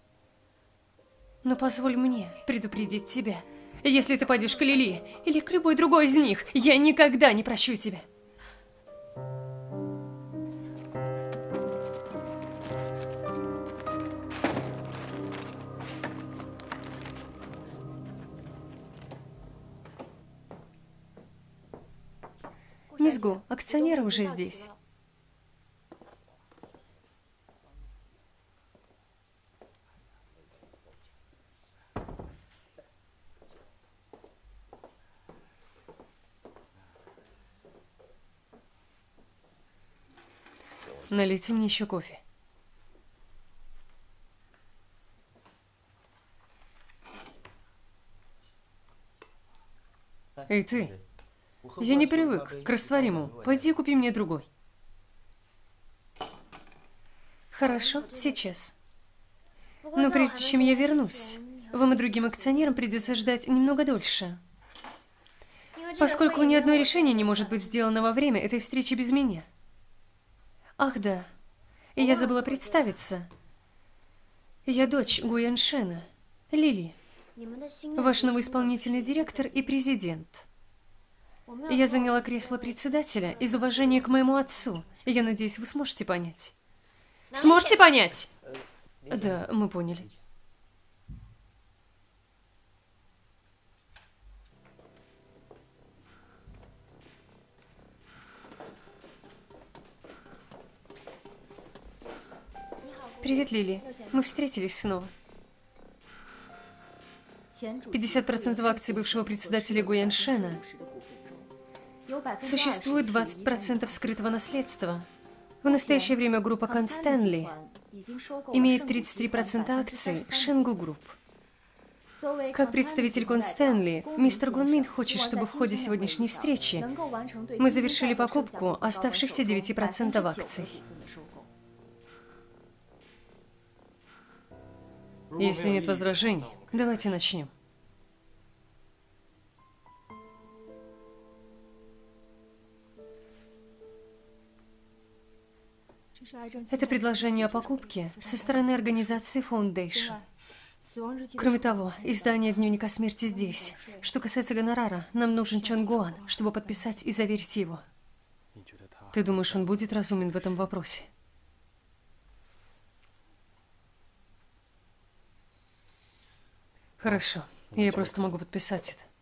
Но позволь мне предупредить тебя. Если ты пойдешь к Лили или к любой другой из них, я никогда не прощу тебя. Мисс Гу, акционеры уже здесь. Налейте мне еще кофе. Эй, ты! Я не привык к растворимому. Пойди купи мне другой. Хорошо, сейчас. Но прежде чем я вернусь, вам и другим акционерам придется ждать немного дольше. Поскольку ни одно решение не может быть сделано во время этой встречи без меня. Ах да, я забыла представиться. Я дочь Гуяншена, Лили, ваш новый исполнительный директор и президент. Я заняла кресло председателя из уважения к моему отцу. Я надеюсь, вы сможете понять. Сможете понять? Да, мы поняли. Привет, Лили. Мы встретились снова. 50% акций бывшего председателя Гуяншена. Существует 20% скрытого наследства. В настоящее время группа Констэнли имеет 33% акций Шингу Групп. Как представитель Констэнли, мистер Гунмин хочет, чтобы в ходе сегодняшней встречи мы завершили покупку оставшихся 9% акций. Если нет возражений, давайте начнем. Это предложение о покупке со стороны организации Foundation. Кроме того, издание Дневника смерти здесь. Что касается гонорара, нам нужен Чон Гуан, чтобы подписать и заверить его. Ты думаешь, он будет разумен в этом вопросе? Хорошо, я просто могу подписать это.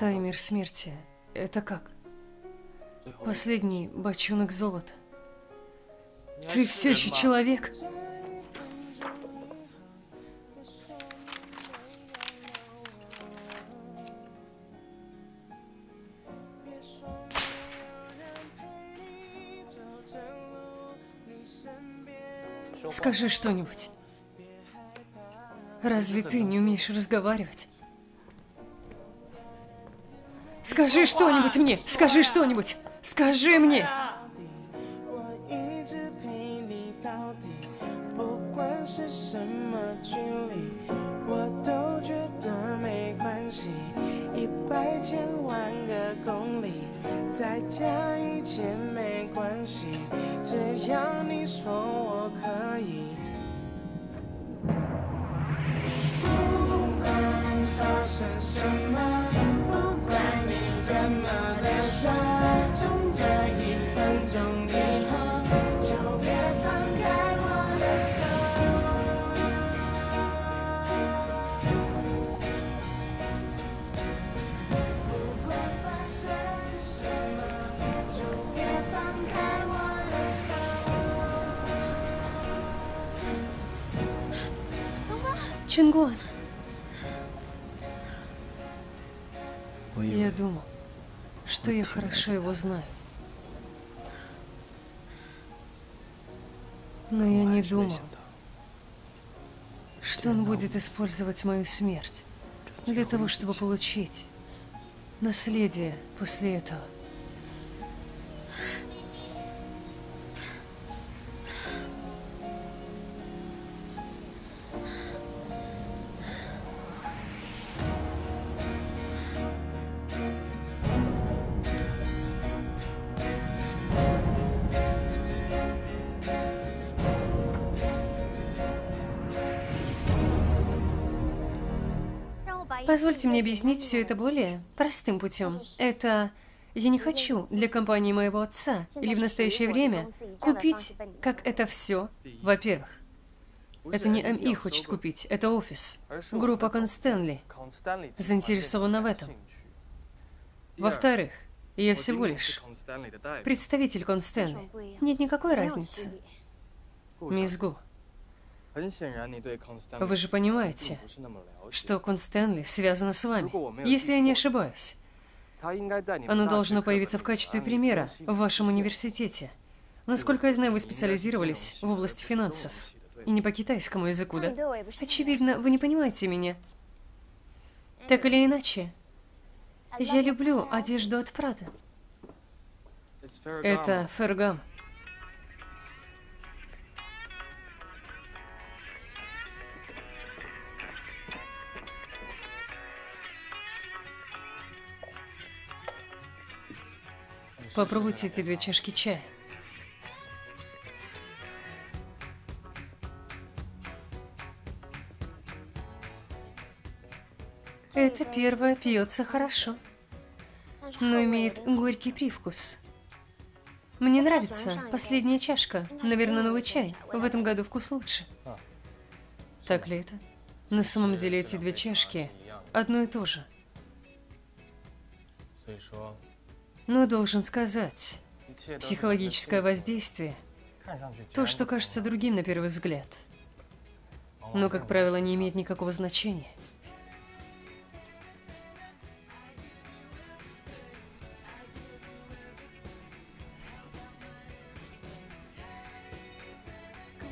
Таймер смерти. Это как? Последний бочонок золота. Ты все еще человек? Скажи что-нибудь. Разве ты не умеешь разговаривать? Скажи что-нибудь мне! Скажи что-нибудь! Скажи мне! 我 Чингон. Я думал, что я хорошо его знаю. Но я не думал, что он будет использовать мою смерть для того, чтобы получить наследие после этого. Позвольте мне объяснить все это более простым путем. Это я не хочу для компании моего отца или в настоящее время купить, как это все. Во-первых, это не МИ хочет купить, это офис. Группа Констенли заинтересована в этом. Во-вторых, я всего лишь представитель Констенли. Нет никакой разницы. Мисс Гу, вы же понимаете, что Констенли связано с вами, если я не ошибаюсь. Оно должно появиться в качестве примера в вашем университете. Насколько я знаю, вы специализировались в области финансов. И не по китайскому языку, да? Очевидно, вы не понимаете меня. Так или иначе, я люблю одежду от Прада. Это Фергам. Попробуйте эти две чашки чая. Это первое пьется хорошо, но имеет горький привкус. Мне нравится последняя чашка, наверное, новый чай. В этом году вкус лучше. Так ли это? На самом деле эти две чашки одно и то же. Но должен сказать, психологическое воздействие – то, что кажется другим на первый взгляд, но, как правило, не имеет никакого значения.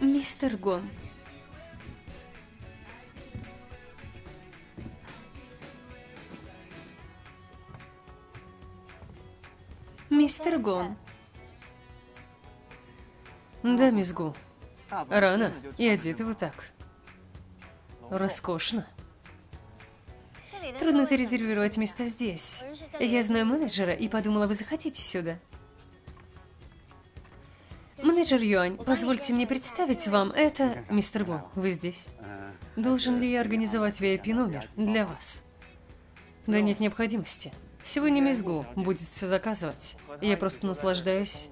Мистер Гон, Мистер Гон. Да, мисс Гу. Рано и одеты вы так. Роскошно. Трудно зарезервировать место здесь. Я знаю менеджера и подумала, вы захотите сюда. Менеджер Юань, позвольте мне представить вам это... Мистер Гу, вы здесь? Должен ли я организовать VIP номер для вас? Да нет необходимости. Сегодня мисс Гу будет все заказывать. Я просто наслаждаюсь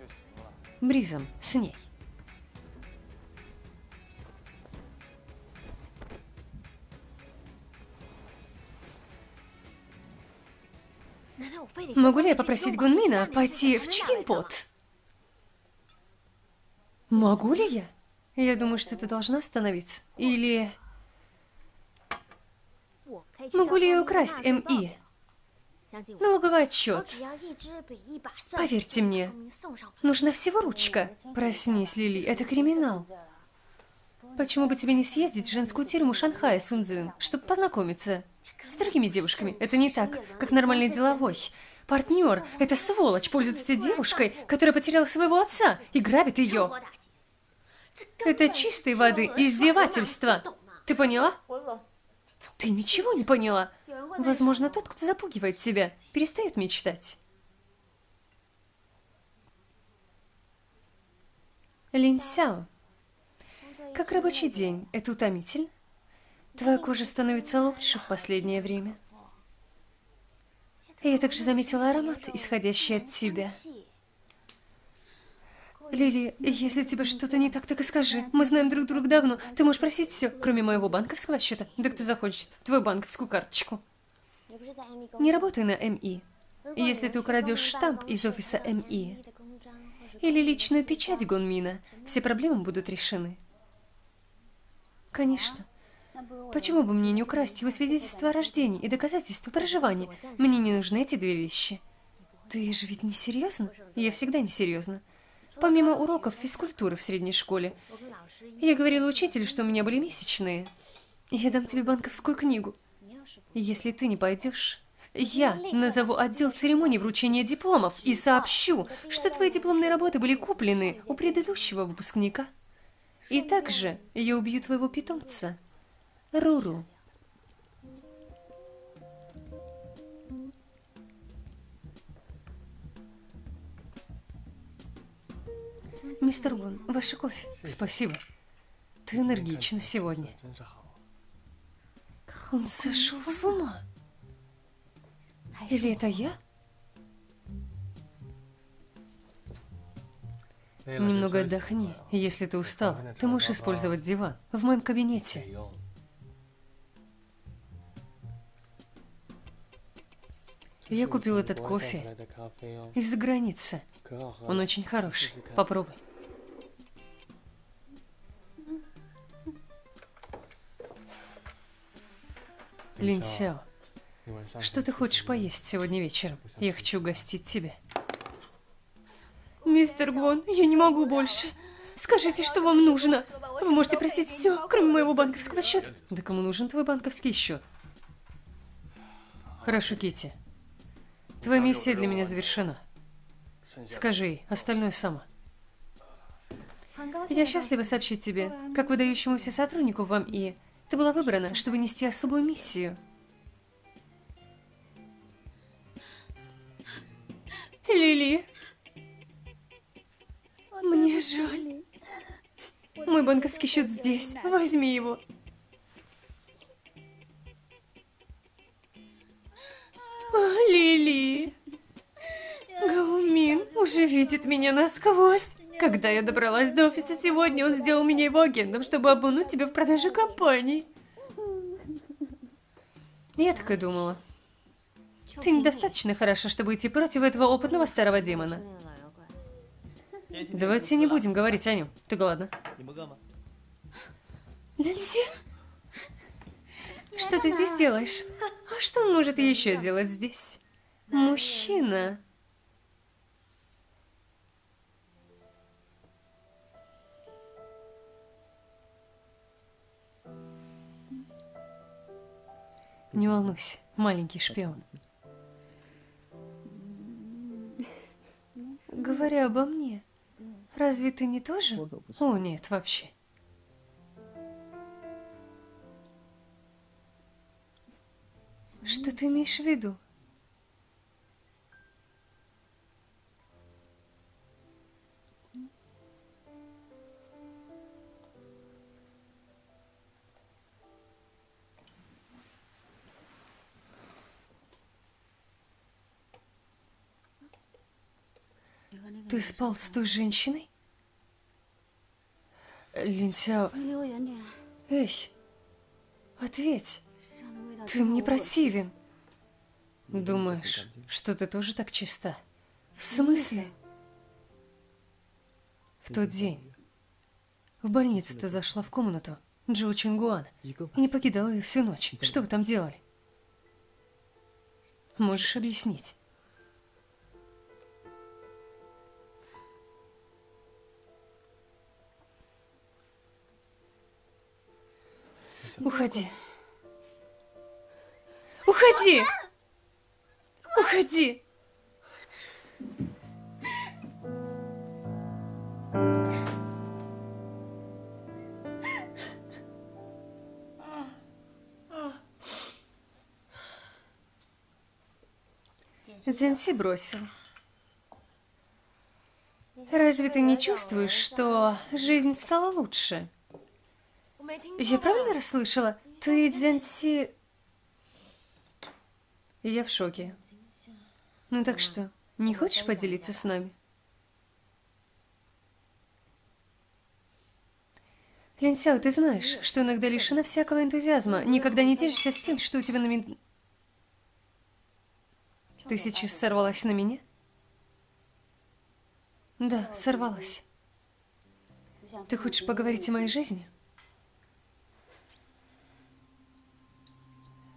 бризом с ней. Могу ли я попросить Гунмина пойти в Чикинпот? Могу ли я? Я думаю, что ты должна остановиться. Или... Могу ли я украсть МИ? Налоговый отчет. Поверьте мне, нужна всего ручка. Проснись, Лили, это криминал. Почему бы тебе не съездить в женскую тюрьму Шанхая, Сунцзин, чтобы познакомиться с другими девушками? Это не так, как нормальный деловой. Партнер – это сволочь, пользуется девушкой, которая потеряла своего отца и грабит ее. Это чистой воды издевательство. Ты поняла? Ты ничего не поняла. Возможно, тот, кто запугивает тебя, перестает мечтать. Лин Сяо, как рабочий день, это утомительно? Твоя кожа становится лучше в последнее время. Я также заметила аромат, исходящий от тебя. Лили, если тебе что-то не так, так и скажи. Мы знаем друг друга давно. Ты можешь просить все, кроме моего банковского счета. Да кто захочет твою банковскую карточку. Не работай на МИ. Если ты украдешь штамп из офиса МИ или личную печать Гонмина, все проблемы будут решены. Конечно. Почему бы мне не украсть его свидетельство о рождении и доказательство проживания? Мне не нужны эти две вещи. Ты же ведь не серьезно? Я всегда не серьезно. помимо уроков физкультуры в средней школе, я говорила учителю, что у меня были месячные. Я дам тебе банковскую книгу. Если ты не пойдешь, я назову отдел церемонии вручения дипломов и сообщу, что твои дипломные работы были куплены у предыдущего выпускника. И также я убью твоего питомца, Руру. Мистер Гун, ваше кофе. Спасибо. Ты энергичен сегодня. Он сошел с ума. Или это я? Немного отдохни. Если ты устал, ты можешь использовать диван в моем кабинете. Я купил этот кофе из-за границы. Он очень хороший. Попробуй. Линсяо, что ты хочешь поесть сегодня вечером? Я хочу угостить тебе. Мистер Гон, я не могу больше. Скажите, что вам нужно. Вы можете простить все, кроме моего банковского счета. Да кому нужен твой банковский счет? Хорошо, Кити. Твоя миссия для меня завершена. Скажи остальное сама. Я счастлива сообщить тебе, как выдающемуся сотруднику вам и ты была выбрана, чтобы нести особую миссию. Лили. Мне жаль. Мой банковский счет здесь. Возьми его. А, Лили. Гаумин уже видит меня насквозь. Когда я добралась до офиса сегодня, он сделал меня его агентом, чтобы обмануть тебя в продаже компании. Я так и думала. Ты недостаточно хороша, чтобы идти против этого опытного старого демона. Давайте не будем говорить о нем. Ты голодна? Дэнси? Что ты здесь делаешь? А что он может еще делать здесь? Мужчина. Не волнуйся, маленький шпион. Говоря обо мне, разве ты не тоже? О, нет, вообще. Что ты имеешь в виду? Ты спал с той женщиной? Линсяо... Эй, ответь. Ты мне противен. Думаешь, что ты тоже так чиста? В смысле? В тот день в больнице ты зашла в комнату Джо Чингуан и не покидала ее всю ночь. Что вы там делали? Можешь объяснить? Уходи. Уходи! Уходи! Дзенси бросил. Разве ты не чувствуешь, что жизнь стала лучше? Я правильно расслышала? Ты, Дзенси... Я в шоке. Ну так что, не хочешь поделиться с нами? Линсяо, ты знаешь, что иногда лишена всякого энтузиазма. Никогда не делишься с тем, что у тебя на мен... Ты сейчас сорвалась на меня? Да, сорвалась. Ты хочешь поговорить о моей жизни?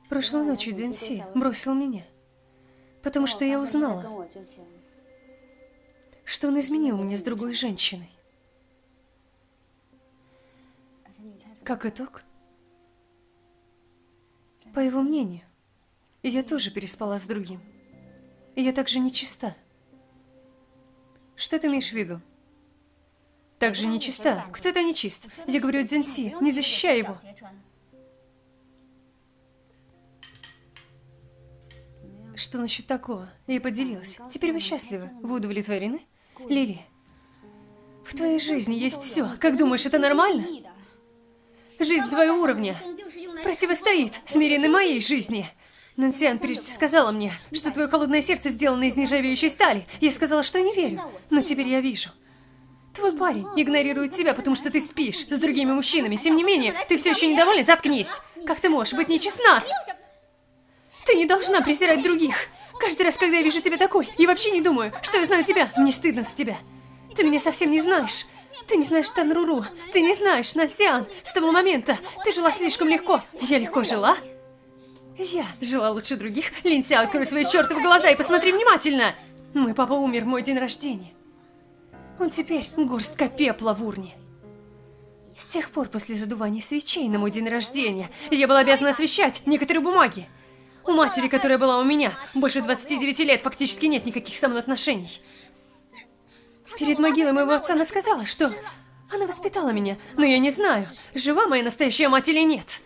Прошлой ночью Дэнси бросил меня, потому что я узнала, что он изменил мне с другой женщиной. Как итог, по его мнению, я тоже переспала с другим. И я также нечиста. Что ты имеешь в виду? Также нечиста. Кто это нечист? Я говорю Дзинси, не защищай его. Что насчет такого? Я поделилась. Теперь вы счастливы? Вы удовлетворены? Лили, в твоей жизни есть все. Как думаешь, это нормально? Жизнь твоего уровня противостоит смиренной моей жизни. Нансиан прежде сказала мне, что твое холодное сердце сделано из нержавеющей стали. Я сказала, что не верю, но теперь я вижу. Твой парень игнорирует тебя, потому что ты спишь с другими мужчинами. Тем не менее, ты все еще недоволен? Заткнись! Как ты можешь быть нечестна? Ты не должна презирать других. Каждый раз, когда я вижу тебя такой, я вообще не думаю, что я знаю тебя. Мне стыдно за тебя. Ты меня совсем не знаешь. Ты не знаешь Танруру. Ты не знаешь Насиан. С того момента ты жила слишком легко. Я легко жила? Я жила лучше других. Линся, открой свои чертовы глаза и посмотри внимательно. Мой папа умер в мой день рождения. Он теперь горстка пепла в урне. С тех пор, после задувания свечей на мой день рождения, я была обязана освещать некоторые бумаги. У матери, которая была у меня, больше 29 лет, фактически нет никаких со мной отношений. Перед могилой моего отца она сказала, что она воспитала меня, но я не знаю, жива моя настоящая мать или нет.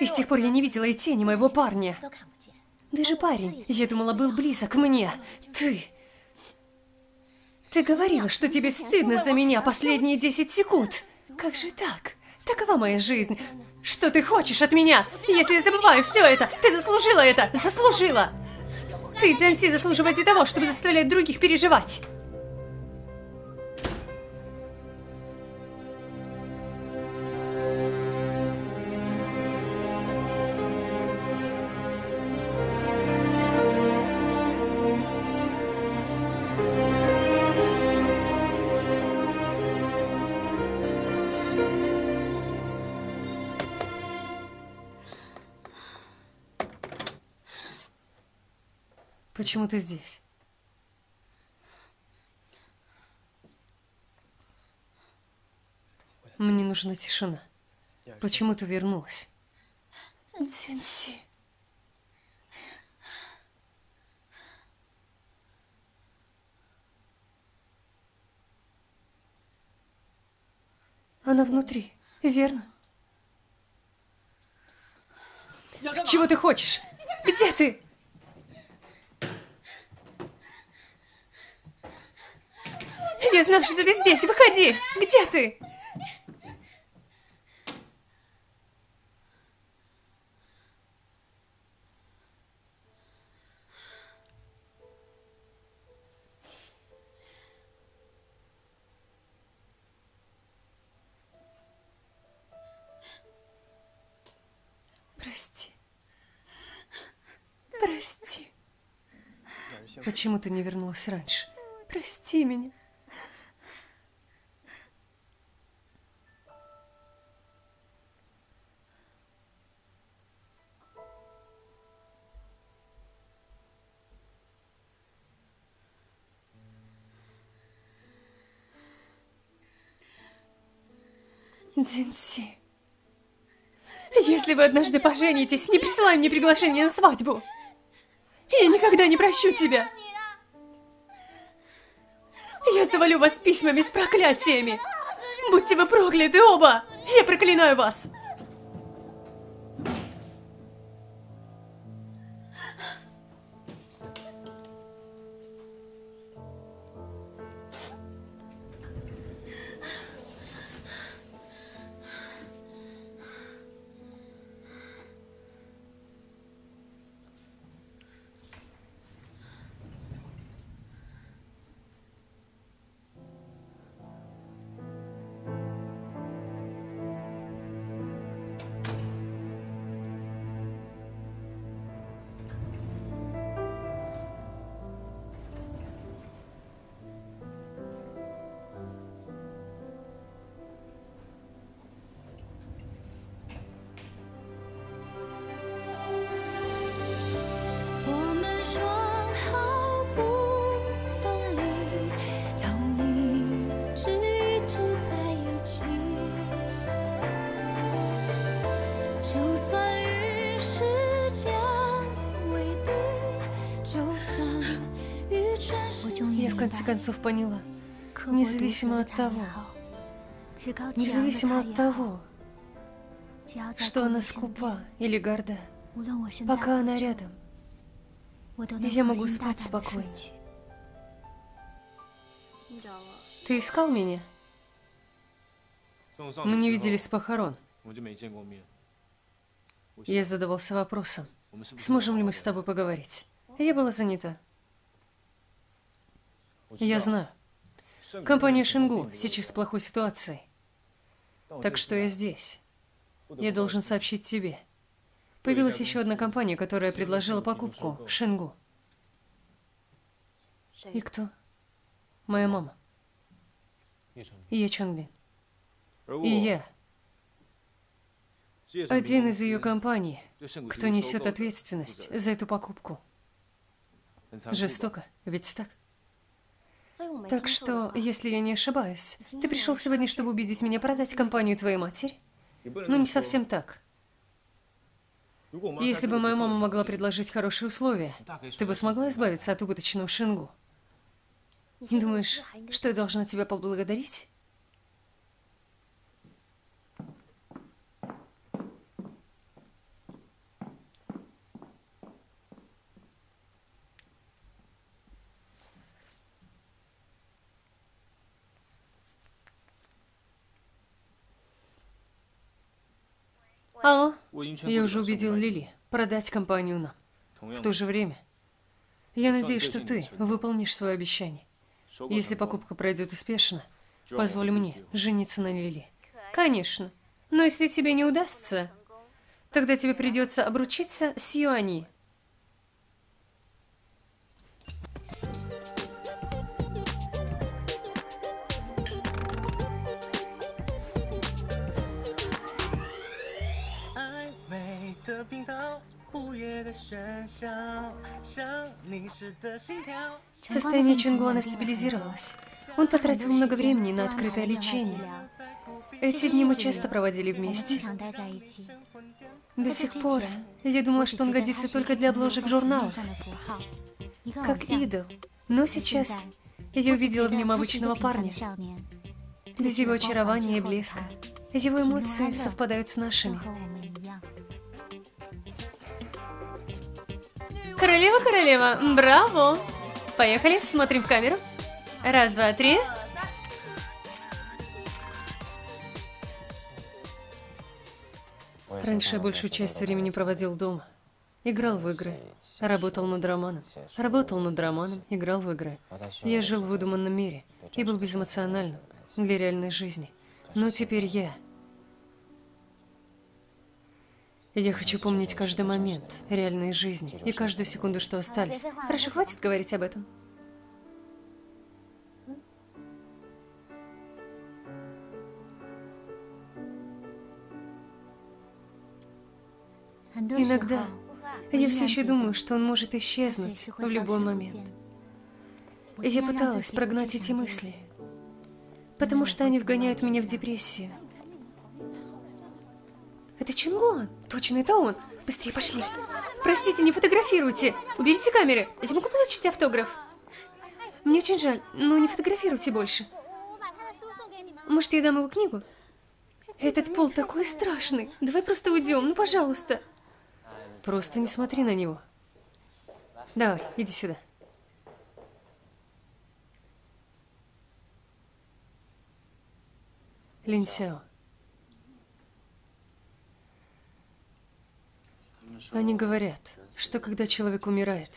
И с тех пор я не видела и тени моего парня. Даже парень, я думала, был близок мне. Ты... Ты говорила, что тебе стыдно за меня последние 10 секунд. Как же так? Такова моя жизнь. Что ты хочешь от меня? Если я забываю все это, ты заслужила это! Заслужила! Ты, Дзянси, заслуживаете того, чтобы заставлять других переживать. Почему ты здесь? Мне нужна тишина. Почему ты вернулась? Дзинси. Она внутри, верно? Чего ты хочешь? Где ты? Я знаю, что ты здесь. Выходи. Где ты? Прости. Прости. Почему ты не вернулась раньше? Прости меня. Дзинси. Если вы однажды поженитесь, не присылай мне приглашение на свадьбу. Я никогда не прощу тебя. Я завалю вас письмами с проклятиями. Будьте вы прокляты оба! Я проклинаю вас! конце концов поняла, независимо от того, независимо от того, что она скупа или горда, пока она рядом, я могу спать спокойно. Ты искал меня? Мы не виделись с похорон. Я задавался вопросом, сможем ли мы с тобой поговорить. Я была занята. Я знаю. Компания Шингу сейчас в плохой ситуации. Так что я здесь. Я должен сообщить тебе. Появилась еще одна компания, которая предложила покупку Шингу. И кто? Моя мама. И я Чонглин. И я. Один из ее компаний, кто несет ответственность за эту покупку. Жестоко, ведь так? Так что, если я не ошибаюсь, ты пришел сегодня, чтобы убедить меня продать компанию твоей матери? Ну, не совсем так. Если бы моя мама могла предложить хорошие условия, ты бы смогла избавиться от убыточного шингу? Думаешь, что я должна тебя поблагодарить? Алло, я уже убедил Лили продать компанию нам. В то же время, я надеюсь, что ты выполнишь свое обещание. Если покупка пройдет успешно, позволь мне жениться на Лили. Конечно. Но если тебе не удастся, тогда тебе придется обручиться с Юани. 频道，午夜的喧嚣，想凝视的心跳。” Состояние Чингуана стабилизировалось. Он потратил много времени на открытое лечение. Эти дни мы часто проводили 我们经 вместе. 常待在一起。 До сих пор я думала, что он годится только для обложек журналов, 上的符号，一个偶 как 像。 идол. Но сейчас я увидела в нем обычного парня, 少年， без его очарования и блеска. Его эмоции совпадают с 都 нашими. Королева, королева, браво! Поехали, смотрим в камеру. Раз, два, три. Раньше я большую часть времени проводил дома. Играл в игры. Работал над романом. Работал над романом, играл в игры. Я жил в выдуманном мире и был безэмоциональным для реальной жизни. Но теперь я... Я хочу помнить каждый момент реальной жизни и каждую секунду, что остались. Хорошо, хватит говорить об этом. Иногда я все еще думаю, что он может исчезнуть в любой момент. Я пыталась прогнать эти мысли, потому что они вгоняют меня в депрессию. Это Чингон. Точно, это он. Быстрее пошли. Простите, не фотографируйте. Уберите камеры. Я могу получить автограф? Мне очень жаль, но не фотографируйте больше. Может, я дам его книгу? Этот пол такой страшный. Давай просто уйдем, ну, пожалуйста. Просто не смотри на него. Давай, иди сюда. Линсяо. Они говорят, что когда человек умирает,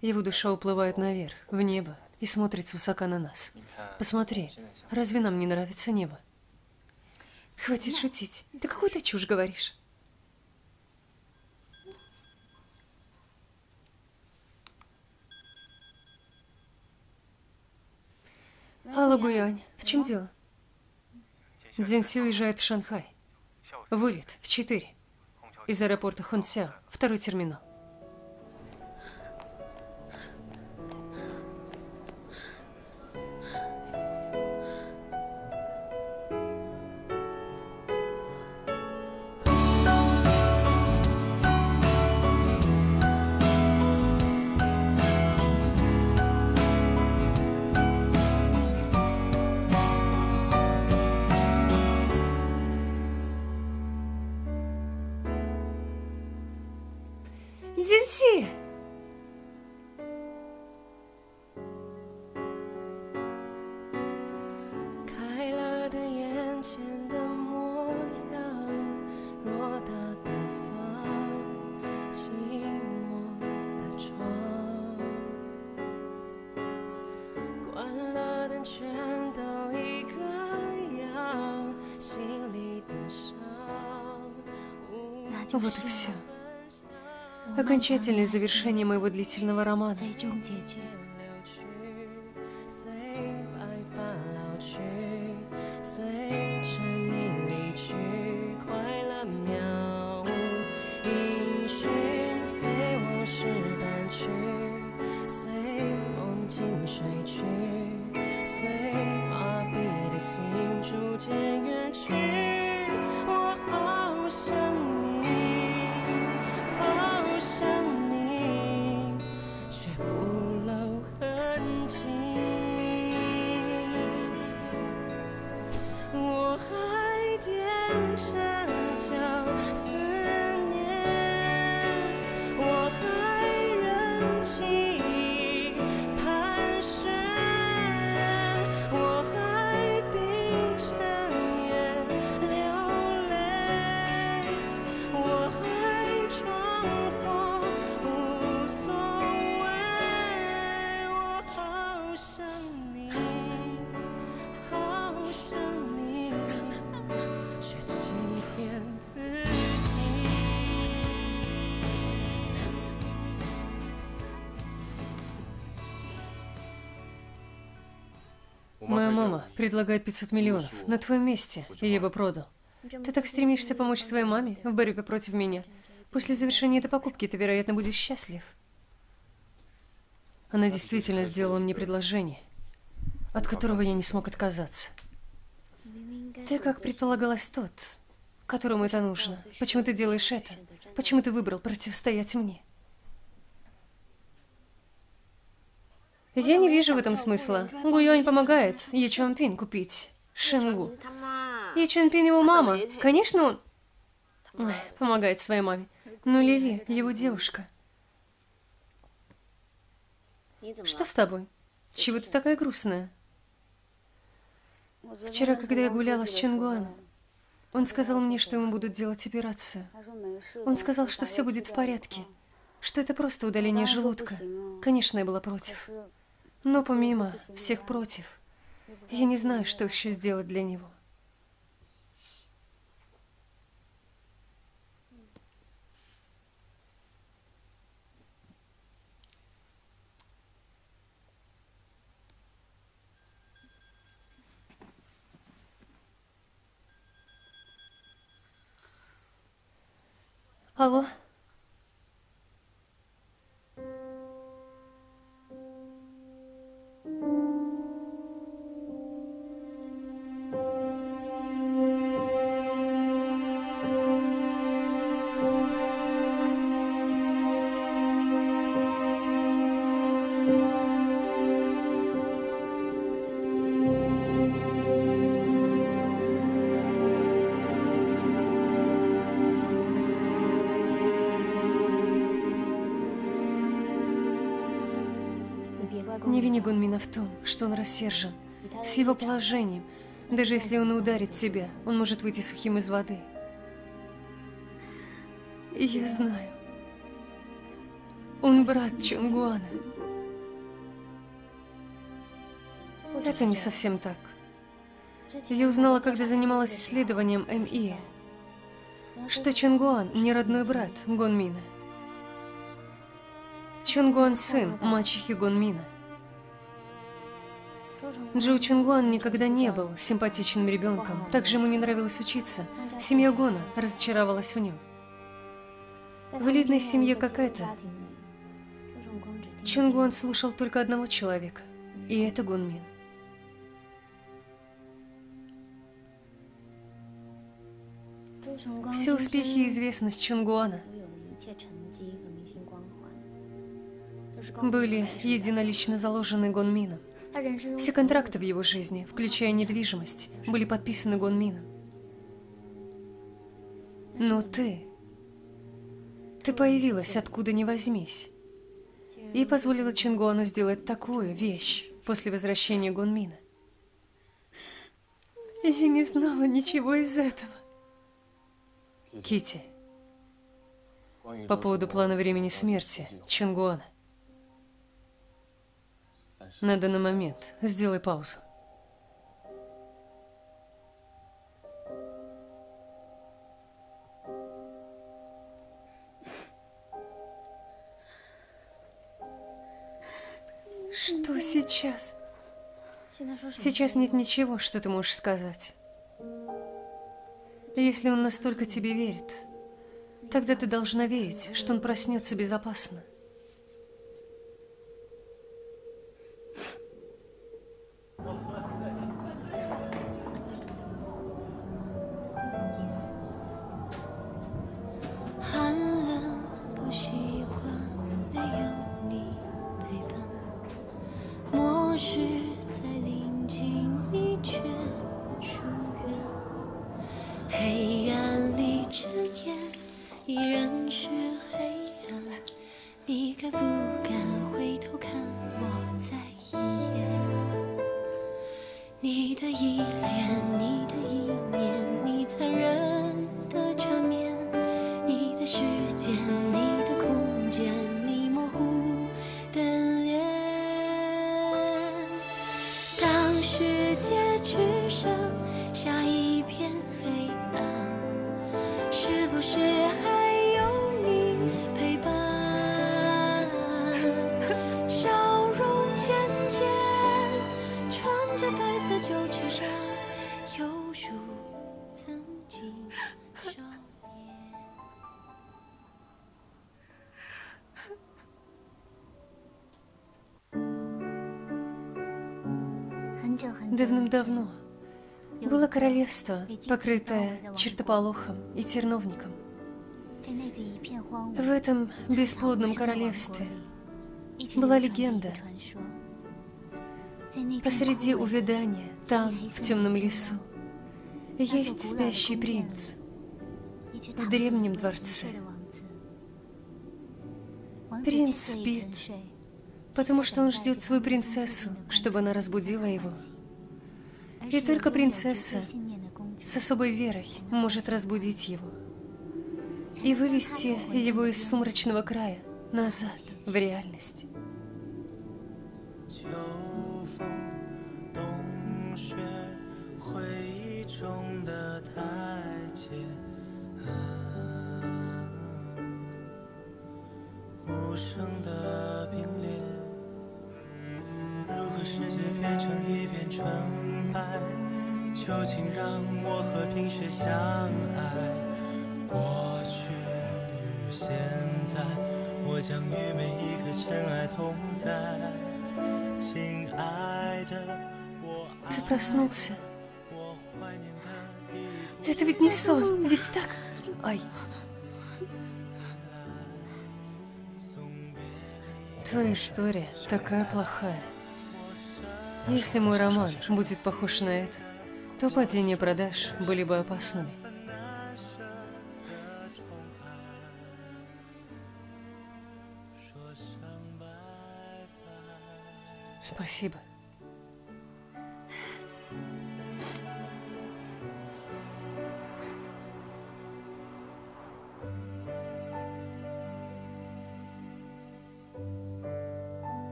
его душа уплывает наверх, в небо, и смотрит свысока на нас. Посмотри, разве нам не нравится небо? Хватит шутить. Ты какую-то чушь говоришь. Алло, Гуянь, в чем дело? Дзинси уезжает в Шанхай. Вылет в 4. Из аэропорта Хунсяо, второй терминал. Окончательное 的 завершение моего длительного романа. Моя мама предлагает 500 миллионов. На твоем месте я бы продал. Ты так стремишься помочь своей маме в борьбе против меня. После завершения этой покупки ты, вероятно, будешь счастлив. Она действительно сделала мне предложение, от которого я не смог отказаться. Ты, как предполагалось, тот, которому это нужно. Почему ты делаешь это? Почему ты выбрал противостоять мне? Я не вижу в этом смысла. Гуюань помогает Ячуанпин купить Шингу. Ячуанпин его мама. Конечно, он Ой, помогает своей маме. Но Лили его девушка. Что с тобой? Чего ты такая грустная? Вчера, когда я гуляла с Чингуаном, он сказал мне, что ему будут делать операцию. Он сказал, что все будет в порядке, что это просто удаление желудка. Конечно, я была против. Но помимо всех против, я не знаю, что еще сделать для него. Алло? В том, что он рассержен. С его положением, даже если он ударит тебя, он может выйти сухим из воды. Я знаю. Он брат Чунгуана. Это не совсем так. Я узнала, когда занималась исследованием МИ, что Чунгуан не родной брат Гонмина. Чунгуан сын мачехи Гонмина. Джоу Чунгуан никогда не был симпатичным ребенком. Также ему не нравилось учиться. Семья Гона разочаровалась в нем. В элитной семье как эта, Чунгуан слушал только одного человека, и это Гунмин. Все успехи и известность Чунгуана были единолично заложены Гонмином. Все контракты в его жизни, включая недвижимость, были подписаны Гонмином. Но ты Ты появилась откуда ни возьмись. И позволила Чингуану сделать такую вещь после возвращения Гунмина. Я не знала ничего из этого. Кити, по поводу плана времени смерти Чингуана. На данный момент сделай паузу. Что сейчас? Сейчас нет ничего, что ты можешь сказать. Если он настолько тебе верит, тогда ты должна верить, что он проснется безопасно. Покрытое чертополохом и терновником. В этом бесплодном королевстве была легенда. Посреди увядания, там, в темном лесу, есть спящий принц в древнем дворце. Принц спит, потому что он ждет свою принцессу, чтобы она разбудила его. И только принцесса с особой верой может разбудить его и вывести его из сумрачного края назад в реальность. 秋风，冬雪，回忆中的台阶，嗯无声的并列。如何世界变成一片纯白？究竟让我和冰雪相爱？过去与现在，我将与每一颗尘埃同在。亲爱的，我爱 Ты проснулся. 我怀念的一 Это ведь не сон, ведь так? Ай, 送别离。 твоя история такая плохая. Если мой роман будет похож на этот, то падение продаж были бы опасными. Спасибо.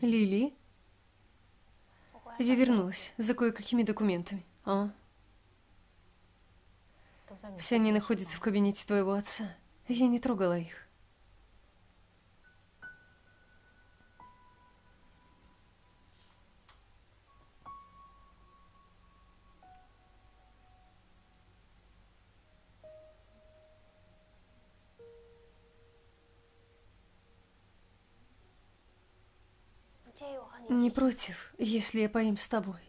Лили? Я вернулась за кое-какими документами. А? Все они находятся в кабинете твоего отца. Я не трогала их. Не против, если я поем с тобой.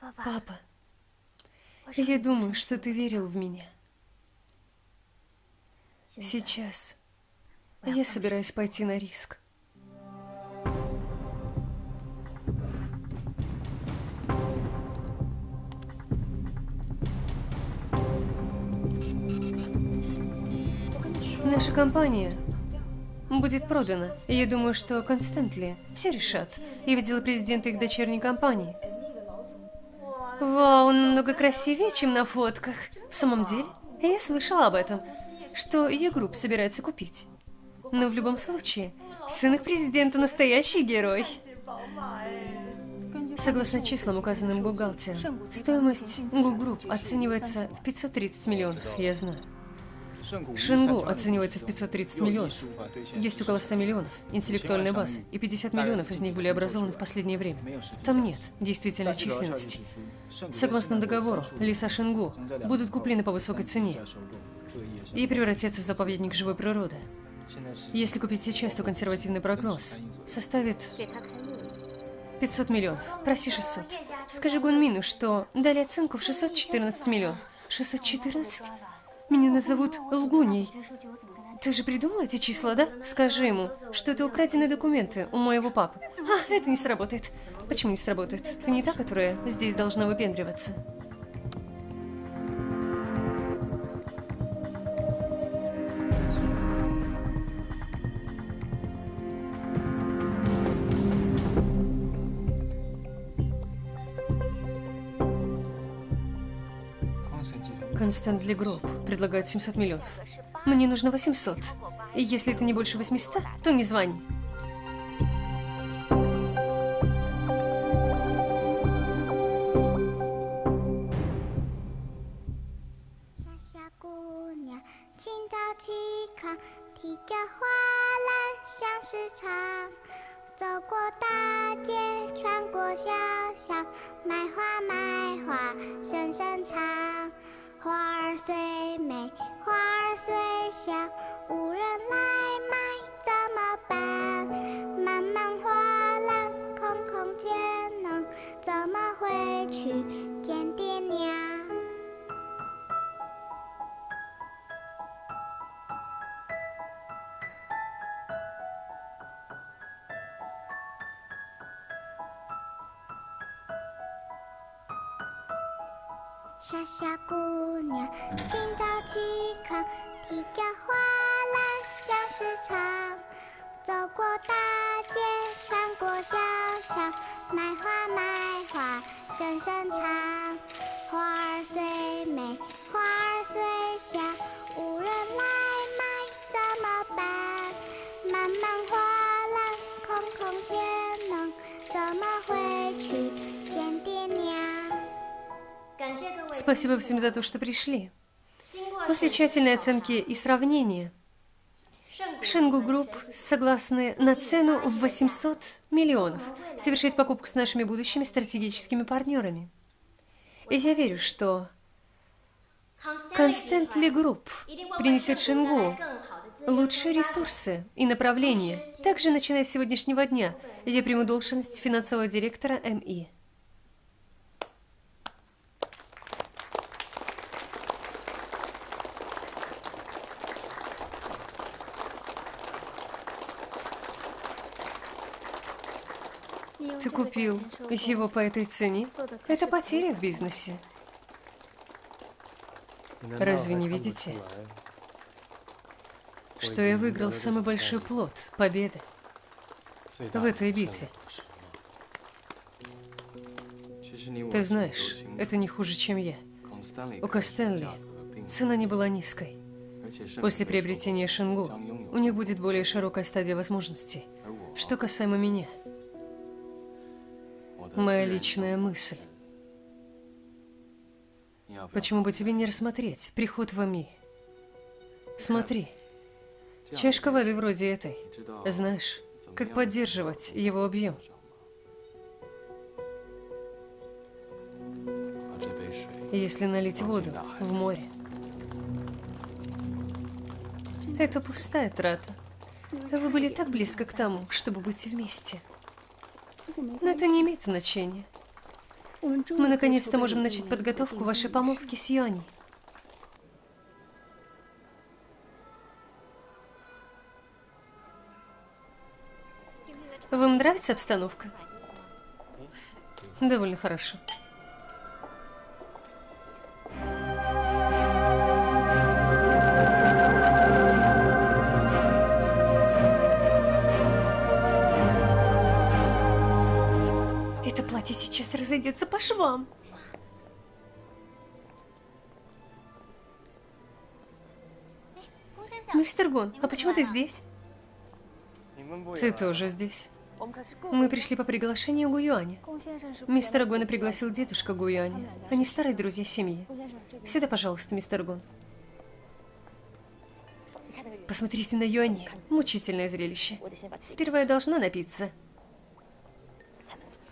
Папа, я думаю, что ты верил в меня. Сейчас я собираюсь пойти на риск. Наша компания будет продана. И я думаю, что Константли все решат. Я видела президента их дочерней компании. Вау, он намного красивее, чем на фотках. В самом деле, я слышала об этом, что ее групп собирается купить. Но в любом случае, сын их президента настоящий герой. Согласно числам, указанным бухгалтером, стоимость Гу-групп оценивается в 530 миллионов, я знаю. Шингу оценивается в 530 миллионов. Есть около 100 миллионов интеллектуальной базы, и 50 миллионов из них были образованы в последнее время. Там нет действительной численности. Согласно договору, леса Шингу будут куплены по высокой цене и превратятся в заповедник живой природы. Если купить сейчас, то консервативный прогноз составит 500 миллионов. Проси 600. Скажи Гунмину, что дали оценку в 614 миллионов. 614? Меня назовут Лгуней. Ты же придумал эти числа, да? Скажи ему, что это украденные документы у моего папы. А, это не сработает. Почему не сработает? Ты не та, которая здесь должна выпендриваться. Константли Групп предлагает 700 миллионов. Мне нужно 800. И если это не больше 800, то не звони. 花儿虽美，花儿虽香，无人来买。怎么办？慢慢花篮空空，天能怎么回去？小小姑娘清早起床你就 Спасибо всем за то, что пришли. После тщательной оценки и сравнения, Шенгу Групп согласны на цену в 800 миллионов совершить покупку с нашими будущими стратегическими партнерами. И я верю, что Константли Групп принесет Шенгу лучшие ресурсы и направления. Также, начиная с сегодняшнего дня, я приму должность финансового директора МИ. Ты купил его по этой цене? Это потеря в бизнесе. Разве не видите, что я выиграл самый большой плод победы в этой битве? Ты знаешь, это не хуже, чем я. У Костенли цена не была низкой. После приобретения Шингу у них будет более широкая стадия возможностей. Что касаемо меня, моя личная мысль. Почему бы тебе не рассмотреть приход в Ами? Смотри, чашка воды вроде этой. Знаешь, как поддерживать его объем? Если налить воду в море. Это пустая трата. Вы были так близко к тому, чтобы быть вместе. Но это не имеет значения. Мы наконец-то можем начать подготовку вашей помолвки с Юаней. Вам нравится обстановка? Довольно хорошо. Платье сейчас разойдется по швам. Мистер Гон, а почему ты здесь? Ты тоже здесь. Мы пришли по приглашению Гуюаня. Мистера Гона пригласил дедушка Гуюаня. Они старые друзья семьи. Сюда, пожалуйста, мистер Гон. Посмотрите на Юани. Мучительное зрелище. Сперва я должна напиться.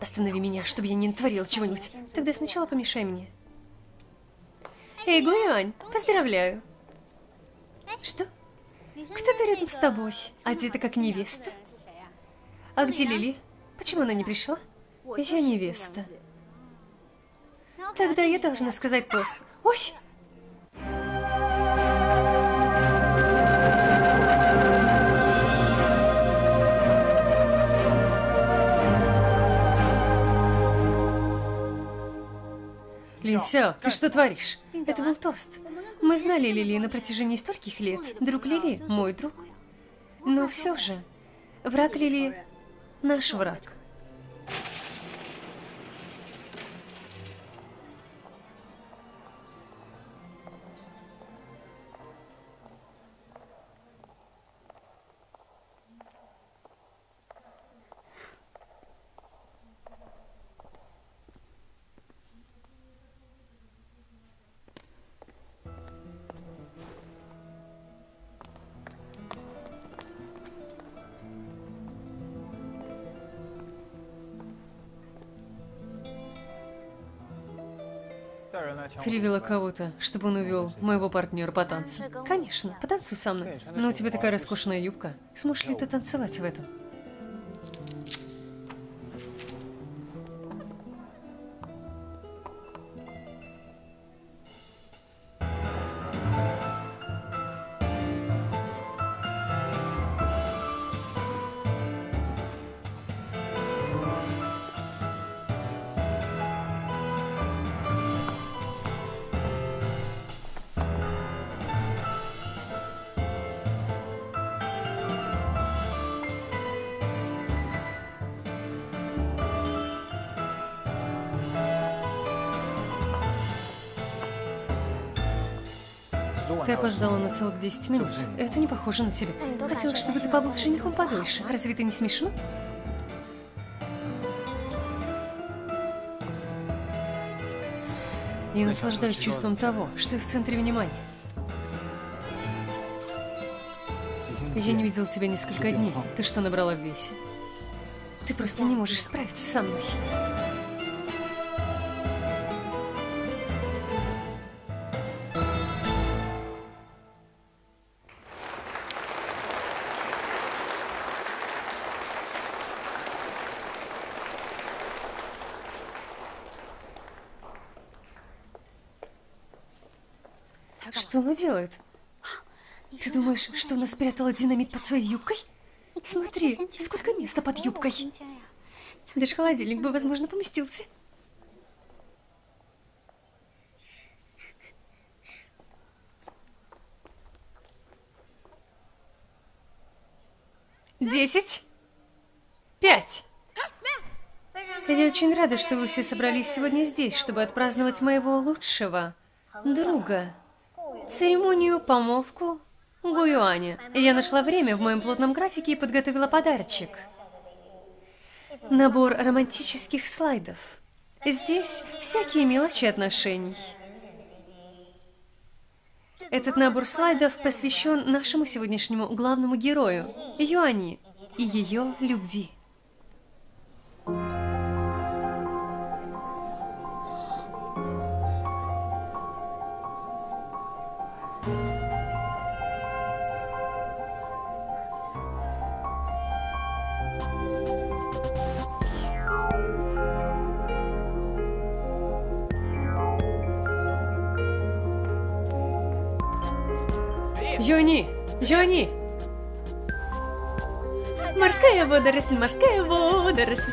Останови меня, чтобы я не натворила чего-нибудь. Тогда сначала помешай мне. Эй, Гуюань, поздравляю. Что? Кто-то рядом с тобой, одета как невеста. А где Лили? Почему она не пришла? Я невеста. Тогда я должна сказать тост. Ой! Линсё, ты что творишь? Это был тост. Мы знали Лили на протяжении стольких лет. Друг Лили – мой друг. Но все же, враг Лили – наш враг. Привела кого-то, чтобы он увел моего партнера по танцу. Конечно, потанцуй со мной. Но у тебя такая роскошная юбка. Сможешь ли ты танцевать в этом? Опоздала на целых 10 минут. Это не похоже на тебя. Хотела, чтобы ты побыл женихом подольше. Разве это не смешно? Я наслаждаюсь чувством того, что я в центре внимания. Я не видел тебя несколько дней. Ты что набрала в весе? Ты просто не можешь справиться со мной. Делает? Ты думаешь, что она спрятала динамит под своей юбкой? Смотри, сколько места под юбкой. Даже холодильник бы, возможно, поместился. Десять. Пять. Я очень рада, что вы все собрались сегодня здесь, чтобы отпраздновать моего лучшего друга. Церемонию помолвку Гуюаня. Я нашла время в моем плотном графике и подготовила подарочек. Набор романтических слайдов. Здесь всякие мелочи отношений. Этот набор слайдов посвящен нашему сегодняшнему главному герою, Юани, и ее любви. Юни! Юни! Морская водоросль, морская водоросль.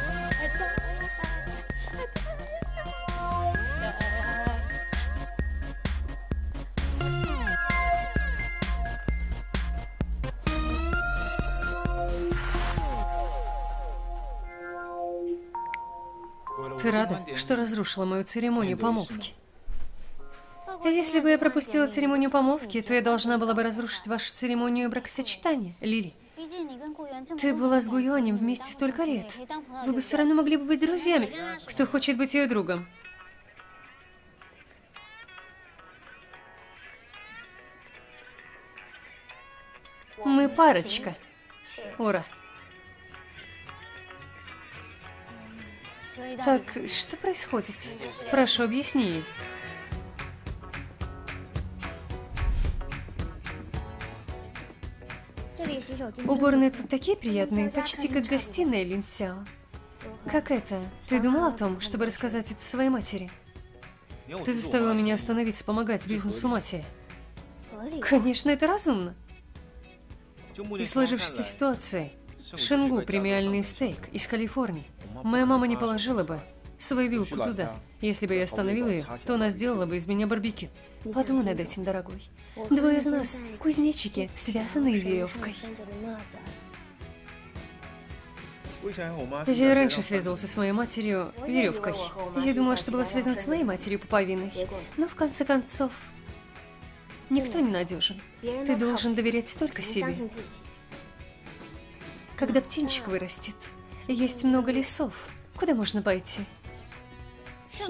Разрушила мою церемонию помолвки? Если бы я пропустила церемонию помолвки, то я должна была бы разрушить вашу церемонию бракосочетания, Лили. Ты была с Гуюанем вместе столько лет. Вы бы все равно могли бы быть друзьями. Кто хочет быть ее другом? Мы парочка. Ура. Так, что происходит? Прошу, объясни. Уборные тут такие приятные, почти как гостиная Линсяо. Как это? Ты думал о том, чтобы рассказать это своей матери? Ты заставила меня остановиться помогать бизнесу матери. Конечно, это разумно. И сложившейся ситуации. Шингу премиальный стейк из Калифорнии. Моя мама не положила бы свою вилку туда. Если бы я остановила ее, то она сделала бы из меня барбекю. Подумай над этим, дорогой. Двое из нас – кузнечики, связанные веревкой. Я раньше связывался с моей матерью веревкой. Я думала, что была связана с моей матерью пуповиной. Но в конце концов, никто не надежен. Ты должен доверять только себе. Когда птенчик вырастет, есть много лесов. Куда можно пойти?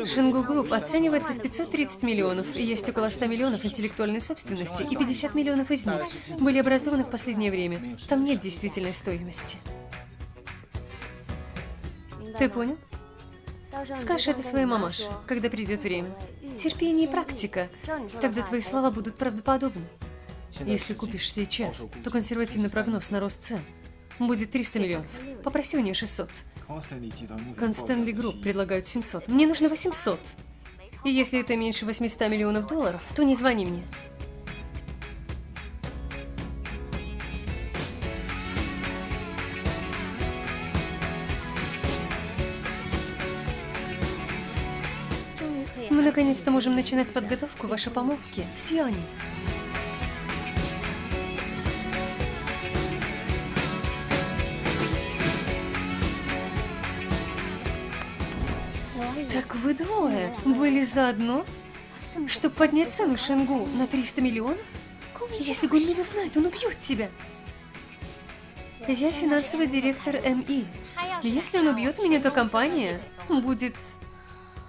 Шингу Групп оценивается в 530 миллионов, есть около 100 миллионов интеллектуальной собственности, и 50 миллионов из них были образованы в последнее время. Там нет действительной стоимости. Ты понял? Скажешь это своей мамаше, когда придет время. Терпение и практика. Тогда твои слова будут правдоподобны. Если купишь сейчас, то консервативный прогноз на рост цен будет 300 миллионов. Попроси у нее 600. Констенли Групп предлагают 700. Мне нужно 800. И если это меньше 800 миллионов долларов, то не звони мне. Мы наконец-то можем начинать подготовку вашей помолвки с Йони. Так вы двое были заодно, чтобы поднять цену Шенгу на 300 миллионов? Если Гунмин узнает, он убьет тебя. Я финансовый директор МИ. Если он убьет меня, то компания будет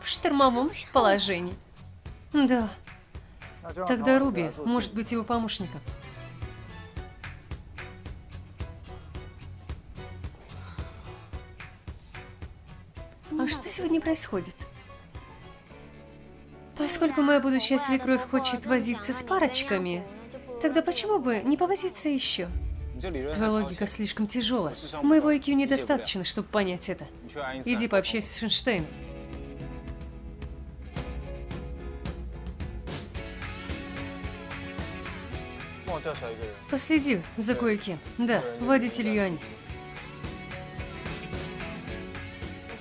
в штормовом положении. Да. Тогда Руби может быть его помощником. А что сегодня происходит? Поскольку моя будущая свекровь хочет возиться с парочками, тогда почему бы не повозиться еще? Твоя логика слишком тяжелая. Моего IQ недостаточно, чтобы понять это. Иди пообщайся с Эйнштейном. Последи за кое-кем. Да, водитель Юань.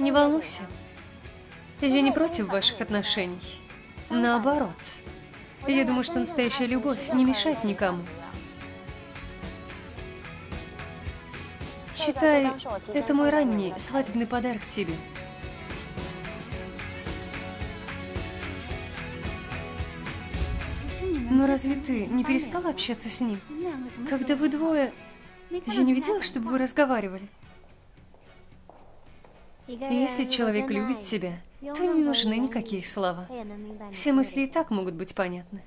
Не волнуйся. Я не против ваших отношений. Наоборот. Я думаю, что настоящая любовь не мешает никому. Считай, это мой ранний свадебный подарок тебе. Но разве ты не перестала общаться с ним? Когда вы двое... Я не видела, чтобы вы разговаривали. Если человек любит тебя, то не нужны никакие слова. Все мысли и так могут быть понятны.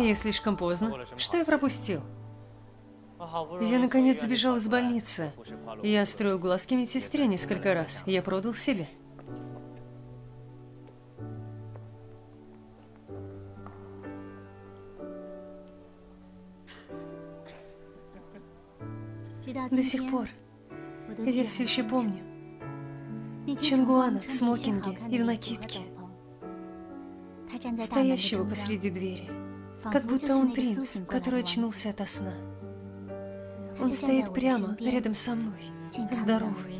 Я слишком поздно. Что я пропустил? Я наконец сбежал из больницы. Я строил глазки медсестре несколько раз. Я продал себя. До сих пор я все еще помню Чингуана в смокинге и в накидке, стоящего посреди двери, как будто он принц, который очнулся ото сна. Он стоит прямо рядом со мной, здоровый,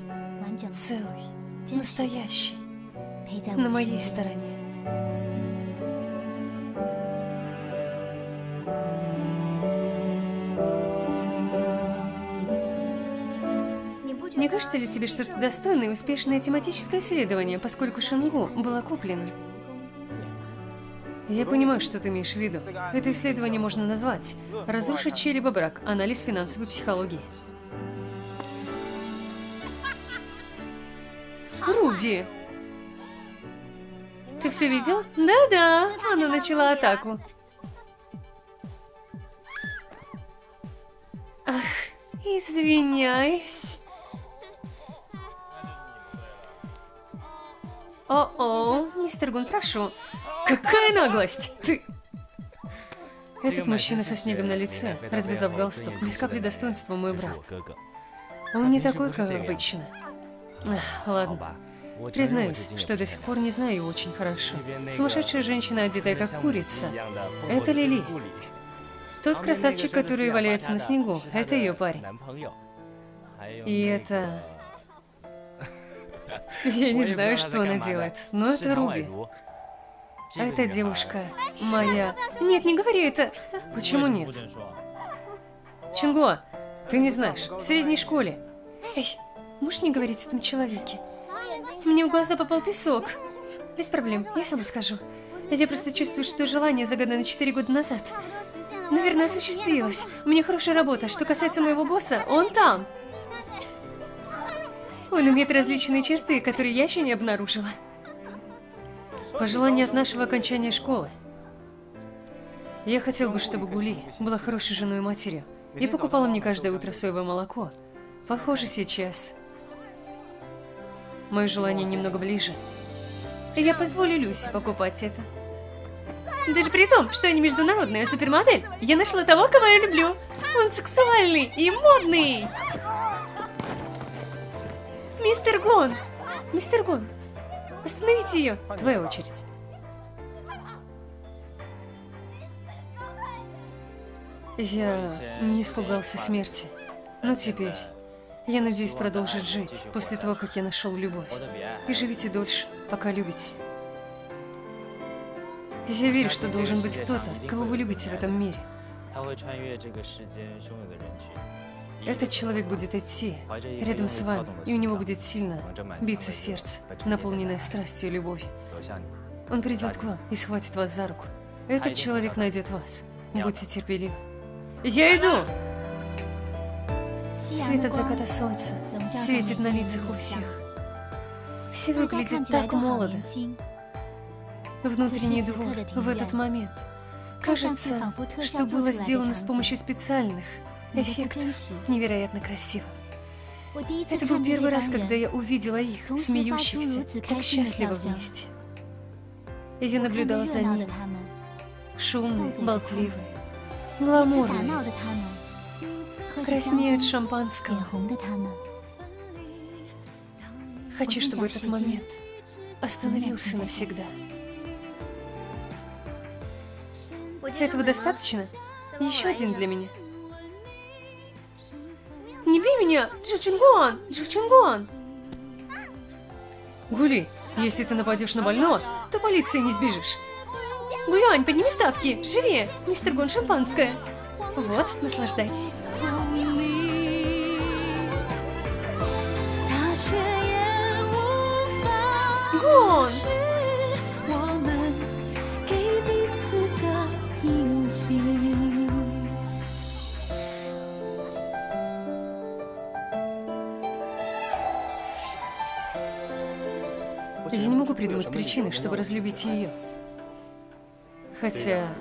целый, настоящий, на моей стороне. Не кажется ли тебе, что это достойное и успешное тематическое исследование, поскольку Шангу было куплено? Я понимаю, что ты имеешь в виду. Это исследование можно назвать «Разрушить чей-либо брак. Анализ финансовой психологии». Руби! Ты все видел? Да-да, она начала атаку. Ах, извиняюсь. О-о, мистер Гун, прошу. Какая наглость! Ты... Этот мужчина со снегом на лице, развязав галстук, без капли достоинства мой брат. Он не такой, как обычно. Ах, ладно. Признаюсь, что до сих пор не знаю его очень хорошо. Сумасшедшая женщина, одетая как курица. Это Лили. Тот красавчик, который валяется на снегу, это ее парень. И это... Я не знаю, что она делает, но это Руби. А эта девушка моя... Нет, не говори это. Почему нет? Чингуа, ты не знаешь, в средней школе. Эй, можешь не говорить о этом человеке? Мне в глаза попал песок. Без проблем, я сама скажу. Я просто чувствую, что желание, загаданное 4 года назад, наверное, осуществилось. У меня хорошая работа. Что касается моего босса, он там. Он имеет различные черты, которые я еще не обнаружила. Пожелание от нашего окончания школы. Я хотел бы, чтобы Гули была хорошей женой и матерью и покупала мне каждое утро соевое молоко. Похоже, сейчас мое желание немного ближе. Я позволю Люси покупать это. Даже при том, что я не международная супермодель, я нашла того, кого я люблю. Он сексуальный и модный. Мистер Гон! Мистер Гон! Остановите ее! Твоя очередь. Я не испугался смерти. Но теперь я надеюсь продолжить жить после того, как я нашел любовь. И живите дольше, пока любите. Я верю, что должен быть кто-то, кого вы любите в этом мире. Этот человек будет идти рядом с вами, и у него будет сильно биться сердце, наполненное страстью и любовью. Он придет к вам и схватит вас за руку. Этот человек найдет вас. Будьте терпеливы. Я иду! Свет от заката солнца светит на лицах у всех. Все выглядят так молодо. Внутренний двор в этот момент кажется, что было сделано с помощью специальных эффектов. Невероятно красиво. Это был первый раз, когда я увидела их, смеющихся, так счастливо вместе. Я наблюдала за ними. Шумные, болтливые, гламурные, краснеют шампанского. Хочу, чтобы этот момент остановился навсегда. Этого достаточно? Еще один для меня. Не бей меня! Джо Чингуан! Джо Чингуан! Гули, если ты нападешь на больного, то полиции не сбежишь. Гуянь, подними ставки! Живее! Мистер Гон шампанское! Вот, наслаждайтесь. Гон! придумать причины, чтобы разлюбить ее. Хотя...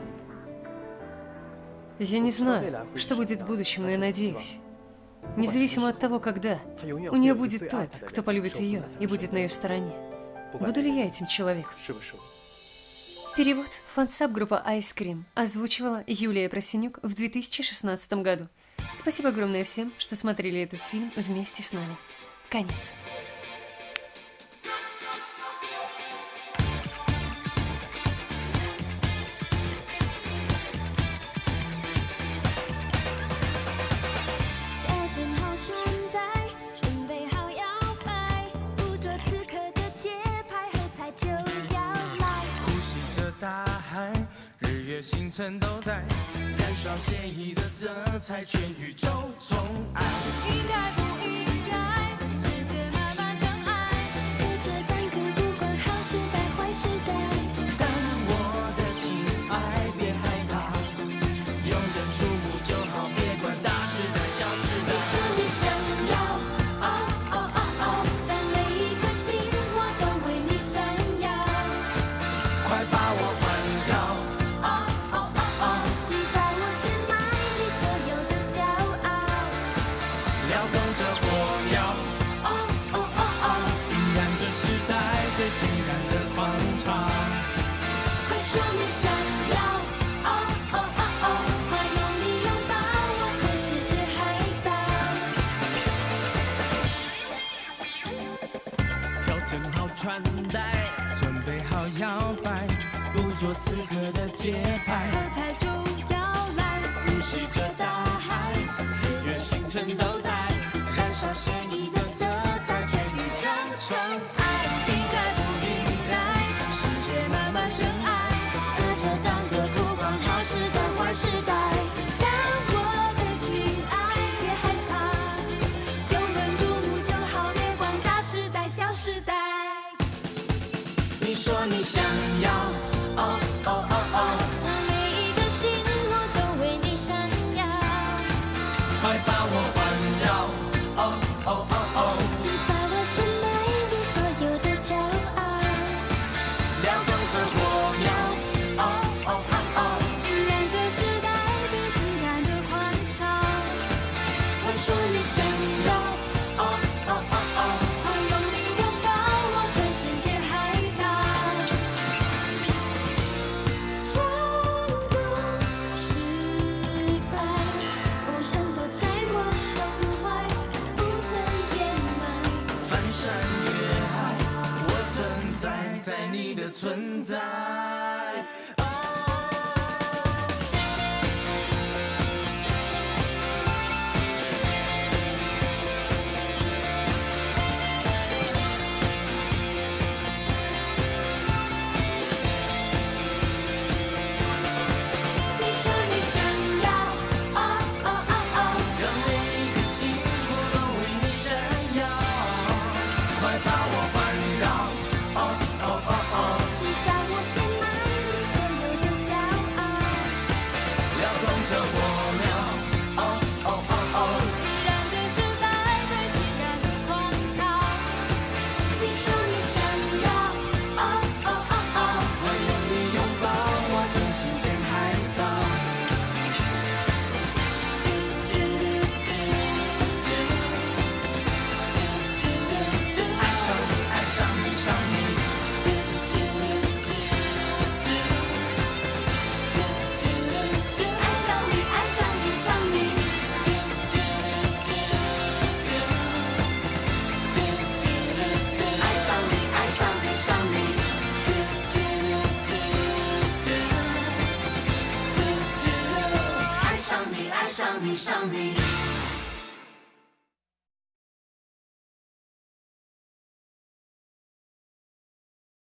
Я не знаю, что будет в будущем, но я надеюсь. Независимо от того, когда, у нее будет тот, кто полюбит ее и будет на ее стороне. Буду ли я этим человеком? Перевод фансап группа Ice Cream озвучивала Юлия Просинюк в 2016 году. Спасибо огромное всем, что смотрели этот фильм вместе с нами. Конец. 大海，日月星辰都在燃烧，鲜艳的色彩，全宇宙宠爱。应该不。此刻的节拍，喝彩就要来，呼吸着大海，日月星辰都在燃烧，绚丽的色彩，全宇宙宠爱，应该不应该？世界慢慢尘埃，而这当歌不光好时代坏时代，但我的亲爱，别害怕，有人注目就好，别管大时代小时代。你说你想要。